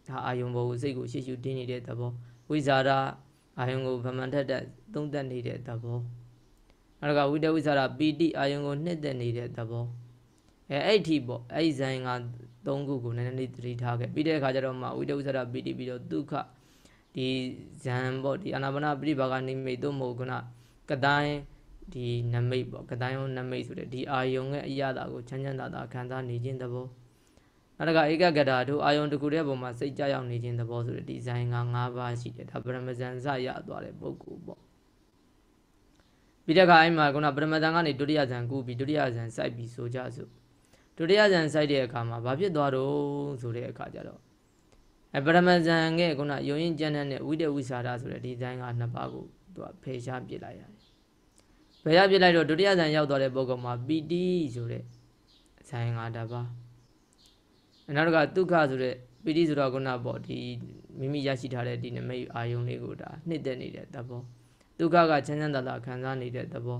ဒါအာယုံဘောကိုစိတ်ကိုရှေ့ရှုတင်းနေတဲ့သဘောဝိဇာရအာယုံကိုဗမန်ထက်တက်သုံးသက်နေတဲ့သဘောနောက်ကဝိတဝိသရာပီတိအာယုံကိုနှစ်သက်နေတဲ့သဘောအဲအဲ့ဒီပေါ့အဲ့ဒီဇိုင်းက၃ခုကိုနည်းနည်းလေးသတိထားခဲ့ပြီးတဲ့အခါကျတော့မှဝိတဝိသရာပီတိပြီးတော့ဒုက္ခဒီဇံပေါ့ဒီအာနာပါနပရိဘာဂနိမိတ်တို့မဟုတ်ခုနကတိုင်းဒီနမိတ်ပေါ့ကတိုင်းရောနမိတ်ဆိုတဲ့ဒီအာယုံရဲ့အရာတာကိုချမ်းချမ်းသာသာခံစားနေခြင်းသဘော နောက်တစ်ခါဧကဂတာတို့အာယုံတစ်ခုတည်းပုံမှာစိတ်ကြရောက်နေခြင်းသဘောဆိုတဲ့ဒီဇိုင်းက၅ပါးရှိတယ်ဒါပရမဇန်စရသွားတဲ့ပုဂ္ဂိုလ်ပေါ့ပြီးတဲ့အခါအဲ့မှာခုနပရမဇန်ကနေဒုတိယဇန်ကူပြီးဒုတိယဇန်စိုက်ပြီးဆိုကြစို့ဒုတိယဇန်စိုက်တဲ့အခါမှာဘာဖြစ်သွားတော့ဆိုတဲ့အခါကျတော့အဲပရမဇန်ရဲ့ခုနယုံရင်ကျမ်းတဲ့ဝိတ္တဝိစာရဆိုတဲ့ဒီဇိုင်းကနှစ်ပါးကိုသူကဖယ်ရှားပစ်လိုက်ရတယ်ဖယ်ရှားပစ်လိုက်တော့ဒုတိယဇန်ရောက်သွားတဲ့ပုဂ္ဂိုလ်မှာပီတိဆိုတဲ့ဇိုင်းကတစ်ပါး နောက်တစ်ခါဒုက္ခဆိုတဲ့ပီတိဆိုတော့ခုနပေါ့ဒီမိမိရရှိထားတဲ့ဒီနမိတ်အာယုံလေးကိုဒါနှစ်သက်နေတဲ့သဘောဒုက္ခကချမ်းချမ်းသာသာခံစားနေတဲ့သဘော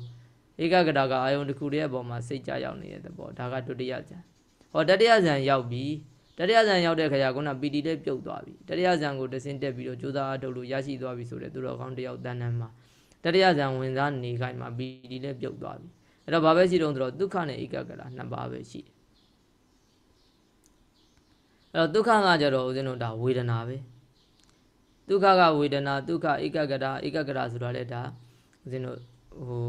ဧကဂတာကအာယုံတစ်ခုတည်းအပေါ်မှာစိတ်ကြရောက်နေတဲ့သဘောဒါကဒုတိယဇန်ဟောတတိယဇန်ရောက်ပြီတတိယဇန်ရောက်တဲ့ခါကျခုနပီတိလေးပြုတ်သွားပြီတတိယဇန်ကိုတဆင်းတက်ပြီးတော့ကြိုးစားအထုတ်လို့ရရှိသွားပြီဆိုတဲ့သူတော်ကောင်းတယောက်တန်းတန်းမှာတတိယဇန်ဝင်စားနေခိုင်းမှာပီတိလေးပြုတ်သွားပြီအဲ့တော့ဘာပဲရှိတုံးဆိုတော့ဒုက္ခနဲ့ဧကဂတာနှစ်ပါးပဲရှိတယ်အဲ့ တော့ဒုက္ခကကြတော့ဦးဇင်းတို့ဒါဝေဒနာပဲဒုက္ခကဝေဒနာဒုက္ခဧကဂတာဧကဂတာဆိုတော့လေဒါဦးဇင်းတို့ဟို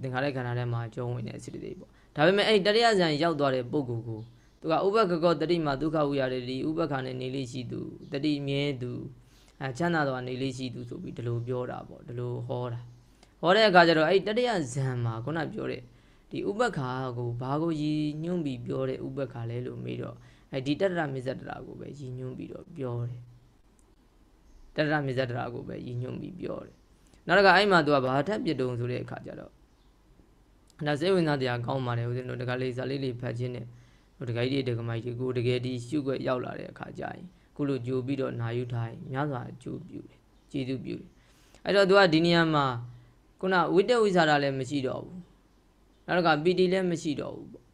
သင်္ခါရခန္ဓာထဲမှာကျုံဝင်တဲ့စိတ္တိပေါ့ဒါပေမဲ့အဲ့တရိယဇန်ရောက်သွားတဲ့ပုဂ္ဂိုလ်ကိုသူကဥပက္ခကောတတိမှာဒုက္ခဝိရတဲ့ဒီဥပက္ခနဲ့နေလေးရှိသူတတိမြဲသူအဲချမ်းသာတော်နေလေးရှိသူဆိုပြီးဒီလိုပြောတာပေါ့ဒီလိုဟောတာဟောတဲ့အခါကျတော့အဲ့တရိယဇန်မှာခုနပြောတဲ့ဒီဥပက္ခကိုဘာကိုရည်ညွှန်းပြီးပြောတဲ့ဥပက္ခလဲလို့မေးတော့ အဲဒီတတရမစ္ဆတရာကိုပဲရည်ညွှန်းပြီးတော့ပြောတယ်တတရမစ္ဆတရာကိုပဲရည်ညွှန်းပြီးပြောတယ်နောက်တစ်ခါအဲ့မှာသူကဘာထပ်ပြတုံဆိုတဲ့အခါကျတော့ဒါစိတ်ဝင်စားတရားကောင်းပါတယ်ဦးဇင်းတို့တခါလေးဇာလေးလေးဖတ်ခြင်းနဲ့ဟိုတခါကြီးတကမိုက်ကြီးကိုတကယ်ဒီရှုွက်ရောက်လာတဲ့အခါကျရင်ခုလိုကြိုပြီးတော့နာယူထားရင်များစွာအကျိုးပြုတယ်ကျေးဇူးပြုတယ်အဲ့တော့သူကဒီနေရာမှာခုနဝိတ္တဝိဇာရလည်းမရှိတော့ဘူးနောက်တစ်ခါပီတိလည်းမရှိတော့ဘူးပေါ့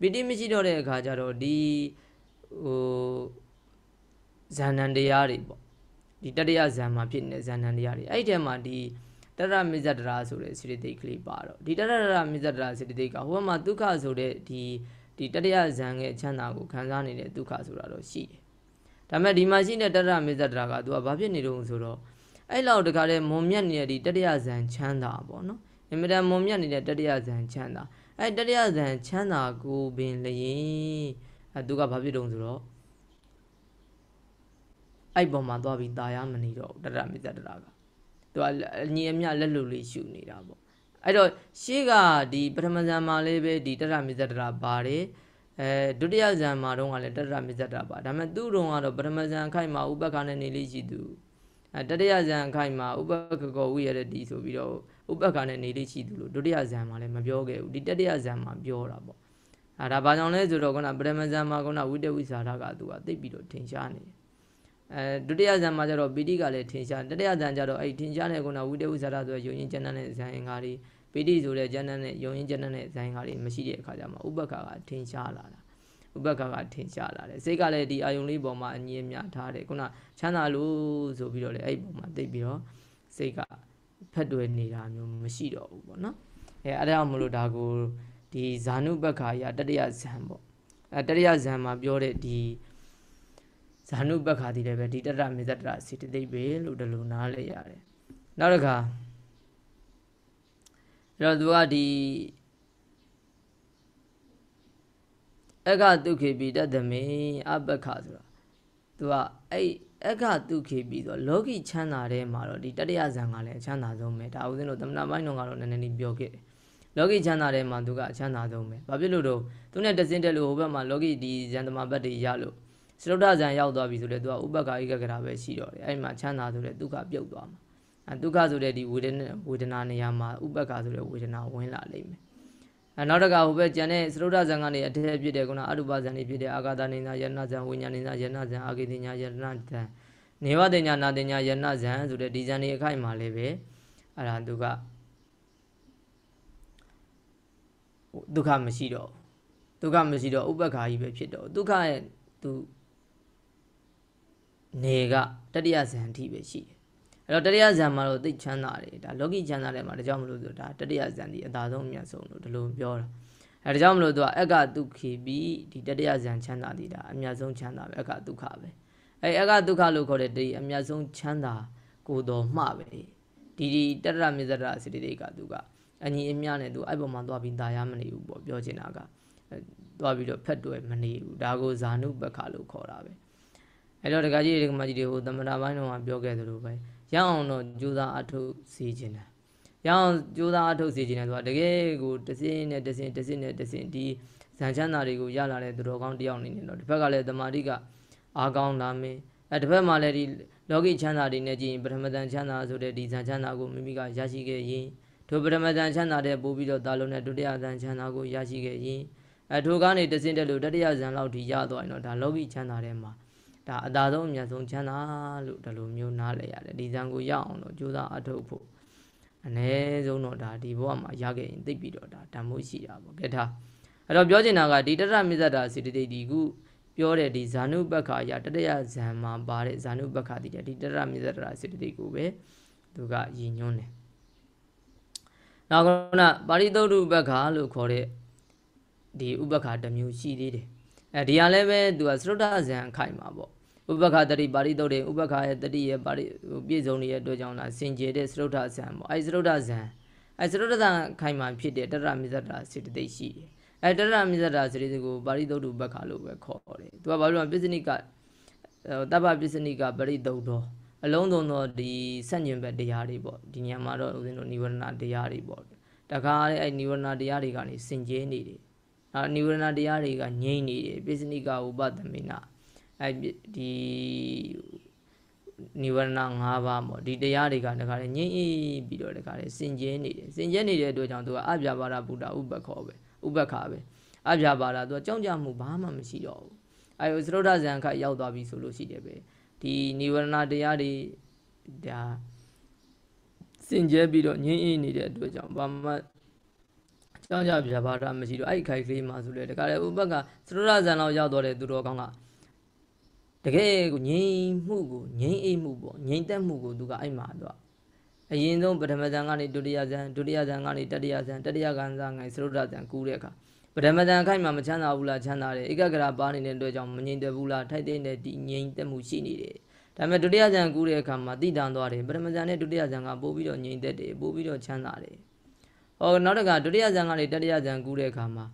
ပီတိမရှိတော့တဲ့အခါကျတော့ဒီ ဟိုဇာဏန်တရားတွေပေါ့ဒီတတရဇံမှာဖြစ်နေတဲ့ဇာဏန်တရားတွေအဲ့ဒီထဲမှာဒီတရမိဇ္ဇတရာဆိုတဲ့စေတသိက်ကလေးပါတော့ဒီတရရမိဇ္ဇတရာစေတသိက်ကဟိုမှာဒုက္ခဆိုတဲ့ဒီဒီတတရဇံရဲ့ချမ်းသာကိုခံစားနေတဲ့ဒုက္ခဆိုတာတော့ရှိတယ်။ဒါပေမဲ့ဒီမှာရှိတဲ့တရမိဇ္ဇတရာကသူကဘာဖြစ်နေတော့ဆိုတော့အဲ့လောက်တခါလဲမုံမြတ်နေတဲ့ဒီတတရဇံချမ်းသာပေါ့နော်။အင်မတန်မုံမြတ်နေတဲ့တတရဇံချမ်းသာအဲ့တတရဇံချမ်းသာကိုပင်လျင် အဲသူကဘာဖြစ်တုံးဆိုတော့အဲ့ပေါ်မှာသွားပြီးตายရမနေတော့တရမိတ္တရာကသူကအညီအမျှလက်လူလေးရှုနေတာပေါ့အဲ့တော့ရှေ့ကဒီပထမဇန်မှာလေးပဲဒီတရမိတ္တရာပါတယ်အဲဒုတိယဇန်မှာတော့ကလည်းတရမိတ္တရာပါဒါပေမဲ့သူ့တုံကတော့ပထမဇန်ခိုက်မှာဥပက္ခနဲ့နေလေးရှိသူအဲတတိယဇန်ခိုက်မှာဥပက္ခကောဝိရတဲ့ဒီဆိုပြီးတော့ဥပက္ခနဲ့နေလေးရှိသူလို့ဒုတိယဇန်မှာလည်းမပြောခဲ့ဘူးဒီတတိယဇန်မှာပြောတာပေါ့ အဲဒါဘာကြောင့်လဲဆိုတော့ခုနပထမဇန်မှာခုနဝိတဝိစာရကသူကသိပြီးတော့ထင်ရှားနေတယ်အဲဒုတိယဇန်မှာကျတော့ပိဋိကလည်းထင်ရှားတတိယဇန်ကျတော့အဲ့ထင်ရှားတဲ့ကုနာဝိတဝိဇာရဆိုရယုံရင်ကျန်တဲ့ဇန်အင်္ဂါတွေပိဋိဆိုတဲ့ကျန်တဲ့ယုံရင်ကျန်တဲ့ဇန်အင်္ဂါတွေမရှိတဲ့အခါကျမှဥပက္ခကထင်ရှားလာတာဥပက္ခကထင်ရှားလာတယ်စိတ်ကလည်းဒီအာယုံလေးပေါ်မှာအငြင်းမြထားတယ်ခုနချမ်းသာလို့ဆိုပြီးတော့လေအဲ့ပေါ်မှာသိပြီးတော့စိတ်ကဖက်တွယ်နေတာမျိုးမရှိတော့ဘူးပေါ့နော်အဲအဲ့ဒါမလို့ဒါကို ဒီဇာနုပက္ခရာတတိယဇန်ပေါ့အဲတတိယဇန်မှာပြောတဲ့ဒီဇာနုပက္ခတိလည်းပဲဒီတတမေဇတရစေတသိက်ပဲလို့ဒီလိုနားလဲရတယ်နောက်တစ်ခါအဲ့တော့သူကဒီအက္ခတုခေပိတတမေအပက္ခဆိုတာသူကအဲ့အက္ခတုခေပိဆိုလောကီချမ်းသာတဲ့မှာတော့ဒီတတရဇံကလည်းအချမ်းသာဆုံးပဲဒါဥစဉ်လို့သမဏပိုင်းတော်ကတော့နည်းနည်းလေးပြောခဲ့တယ် လောကီချမ်းသာတဲ့မှာသူကအချမ်းသာဆုံးပဲဘာဖြစ်လို့တော့သူနဲ့တစင်းတက်လို့ဟိုဘက်မှာလောကီဒီဇန်သမဘတ်တွေရလို့စရုဒ္ဓဇံရောက်သွားပြီဆိုတော့သူကဥပက္ခဧကဂရပဲရှိတော့တယ်အဲ့မှာချမ်းသာဆိုတဲ့ဒုက္ခပြုတ်သွားမှာအဲဒုက္ခဆိုတဲ့ဒီဝေဒနာဝေဒနာနေရာမှာဥပက္ခဆိုတဲ့ဝေဒနာဝင်လာလိမ့်မယ်အဲနောက်တစ်ခါဟိုဘက်ကျန်တဲ့စရုဒ္ဓဇံကနေအထက်ဖြစ်တဲ့ကုနာအရုပဇံတွေဖြစ်တဲ့အာဂါသနေနာယရဏဇံဝိညာဉ်နေနာယရဏဇံအာဂေတိညာယရဏဇံနေဝတိညာနာတိညာယရဏဇံဆိုတဲ့ဒီဇံတွေအခိုက်မှာလည်းပဲအဲ့ဒါသူက ဒုက္ခမရှိတော့ဒုက္ခမရှိတော့ဥပ္ပခါကြီးပဲဖြစ်တော့ဒုက္ခရဲ့သူနေကတတိယဇန်အထိပဲရှိတယ်အဲ့တော့တတိယဇန်မှာတော့သိပ်ချမ်းသာတယ်ဒါလောကီချမ်းသာတယ်မှာဒါကြောင့်မလို့ဆိုဒါတတိယဇန်ဒီအသာဆုံးအမြတ်ဆုံးလို့ဒီလိုပြောတာအဲဒါကြောင့်မလို့သူကအက္ကဒုက္ခိပိဒီတတိယဇန်ချမ်းသာဒီဒါအမြတ်ဆုံးချမ်းသာပဲအက္ကဒုက္ခပဲအဲအက္ကဒုက္ခလို့ခေါ်တဲ့ဒီအမြတ်ဆုံးချမ်းသာကိုတော်မှပဲဒီဒီတတရမြစ္ဆရာစိတ္တိကသူက အညီအမျှနဲ့သူအဲ့ပေါ်မှာသွားပြီးตายရမနေဘူးပေါ့ပြောချင်တာကအဲသွားပြီးတော့ဖက်တွယ်မနေဘူးဒါကိုဇာနုပက္ခလို့ခေါ်တာပဲအဲ့တော့ဒကာကြီးဒကာမကြီးတွေဟိုသမဏဘိုင်းတော်ကပြောခဲ့သလိုပဲရအောင်တော့ကြိုးစားအထုတ်စီခြင်းတယ်ရအောင်ကြိုးစားအထုတ်စီခြင်းတယ်ဆိုတာတကယ်ကိုတစင်းနဲ့တစင်းတစင်းနဲ့တစင်းဒီဇန်ချမ်းသာတွေကိုရလာတဲ့သူတော်ကောင်းတယောက်အနေနဲ့တော့တစ်ဖက်ကလည်းတမာတိကအားကောင်းလာမင်းအဲတစ်ဖက်မှာလည်းဒီလောကီချမ်းသာတွေနဲ့ကြည့်ရင်ပထမတန်ချမ်းသာဆိုတဲ့ဒီဇန်ချမ်းသာကိုမိမိကရရှိခဲ့ရင် ထိုပထမတန်ချမ်းသာတဲ့ပို့ပြီးတော့တာလုံးနဲ့ဒုတိယတန်ချမ်းသာကိုရရှိခဲ့ရင်အဲထိုကနေတစင်းတက်လို့တတိယဇန်လောက်ထိရသွားရင်တော့ဒါလောကီချမ်းသာတဲ့မှာဒါအသာဆုံးအမြတ်ဆုံးချမ်းသာလို့ဒီလိုမျိုးနားလည်ရတယ်ဒီဇန်ကိုရအောင်တော့ကြိုးစားအထောက်ဖို့အ ਨੇ ဆုံးတော့ဒါဒီဘဝမှာရခဲ့ရင်သိပ်ပြီးတော့ဒါတန်မိုးရှိတာပေါ့ကဲထားအဲ့တော့ပြောချင်တာကဒီတတမစ္ဆတာစေတသိက်ဒီခုပြောတဲ့ဒီဇာနုပက္ခအရာတတရဇံမှာပါတဲ့ဇာနုပက္ခတိတဲ့ဒီတတမစ္ဆတာစေတသိက်ကိုပဲသူကရည်ညွှန်းတယ် နောက်ကပါရိသုဒ္ဓဥပက္ခလို့ခေါ်တဲ့ဒီဥပက္ခတစ်မျိုးရှိသေးတယ်အဲဒီဟာလည်းပဲသူကသရုတ်တဇံအခိုင်မှာပေါ့ဥပက္ခတတိပါရိသုတ်တွေဥပက္ခရဲ့တတိရဲ့ပါရိပြည့်စုံနေတဲ့အတွက်ကြောင့်လားစင်ကြယ်တဲ့သရုတ်တဇံပေါ့အဲသရုတ်တဇံအဲသရုတ်တဇံအခိုင်မှာဖြစ်တဲ့တတရမစ္ဆတာစေတသိက်ရှိတယ်အဲတတရမစ္ဆတာစေတသိက်ကိုပါရိသုတ်ဥပက္ခလို့ပဲခေါ်တယ်သူကဘာလို့လဲပစ္စနိကတပ္ပပစ္စနိကပရိသုတ်တော် အလုံးစုံသောဒီဆန့်ကျင်ဘက်တရားတွေပေါ့ဒီညမှာတော့ဦးဇင်းတို့နိဝရဏတရားတွေပေါ့တခါအဲ့နိဝရဏတရားတွေကနေစင်ကြဲနေတယ်နောက်နိဝရဏတရားတွေကငြိမ့်နေတယ်ပိစဏိကဥပသမိနာအဲ့ဒီနိဝရဏ၅ပါးပေါ့ဒီတရားတွေကတခါလေငြိမ့်အေးပြီးတော့တခါလေစင်ကြဲနေတယ်စင်ကြဲနေတဲ့အတွက်ကြောင့်သူကအပြာပါဒဗုဒ္ဓဥပ္ပခောပဲဥပ္ပခါပဲအပြာပါဒသူကကြောက်ကြမှုဘာမှမရှိတော့ဘူးအဲဥစရုဒ္ဒဇံခရောက်သွားပြီဆိုလို့ရှိတယ်ပဲ ဒီនិဝရဏတရားတွေဒါစင်ကြဲပြီးတော့ငြင်းအေးနေတဲ့အတွက်ကြောင့်ဘာမှကြောင်းကြပြပါတာမရှိတော့အဲ့ခိုက်ကလေးမှဆိုလေတခါလေဥပက္ခသရုဒ္ဓဇံလောက်ရောက်သွားတဲ့သူတော်ကောင်းကတကယ်ကိုငြိမ်မှုကိုငြိမ်အေးမှုပေါ့ငြိမ်သက်မှုကိုသူကအဲ့မှာတော့အရင်ဆုံးပထမဇန်ကနေဒုတိယဇန်ဒုတိယဇန်ကနေတတိယဇန်တတိယကံဇန်ငိုင်သရုဒ္ဓဇန်ကူးတဲ့အခါ ပထမဇန်ခိုက်မှာမချမ်းသာဘူးလားချမ်းသာတယ်ဧကဂရပါနေတဲ့အတွက်ကြောင့်မငြိမ်သက်ဘူးလားထိုက်တဲ့ဒီငြိမ်သက်မှုရှိနေတယ်ဒါပေမဲ့ဒုတိယဇန်ကူးတဲ့အခါမှာတိတန်သွားတယ်ပထမဇန်နဲ့ဒုတိယဇန်ကပို့ပြီးတော့ငြိမ်သက်တယ်ပို့ပြီးတော့ချမ်းသာတယ်ဟောနောက်တကဒုတိယဇန်ကနေတတိယဇန်ကူးတဲ့အခါမှာ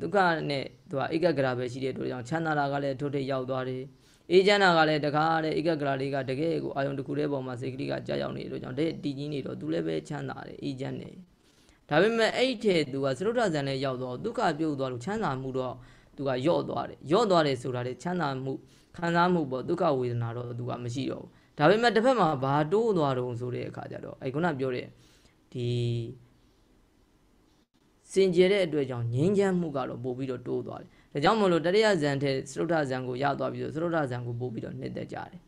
ဒုက္ခနဲ့သူကဧကဂရပဲရှိတဲ့အတွက်ကြောင့်ချမ်းသာတာကလည်းထို့ထိပ်ရောက်သွားတယ်အေးချမ်းတာကလည်းတကားတဲ့ဧကဂရလေးကတကယ်ကိုအာယုံတစ်ခုတည်းပေါ်မှာစိတ်ကလေးကကြာရောက်နေတဲ့အတွက်ကြောင့်တဲ့တည်ကြီးနေတော့သူလည်းပဲချမ်းသာတယ်အေးချမ်းတယ် ဒါပေမဲ့အဲ့ထဲသူကသရုတ်ထဇန်နဲ့ရောက်တော့ဒုက္ခပြုတ်သွားလို့ချမ်းသာမှုတော့သူကယော့သွားတယ်ယော့သွားတယ်ဆိုတာလေချမ်းသာမှုခံစားမှုပေါ့ဒုက္ခဝေဒနာတော့သူကမရှိတော့ဘူးဒါပေမဲ့တစ်ဖက်မှာဘာတိုးသွားတုံဆိုတဲ့အခါကျတော့အဲ့ခုနပြောတဲ့ဒီစင်ကြယ်တဲ့အတွက်ကြောင့်ငြိမ်းချမ်းမှုကတော့ပို့ပြီးတော့တိုးသွားတယ်ဒါကြောင့်မလို့တရိယဇန်တဲ့သရုတ်ထဇန်ကိုရသွားပြီးတော့သရုတ်ထဇန်ကိုပို့ပြီးတော့နှိမ့်သက်ကြတယ်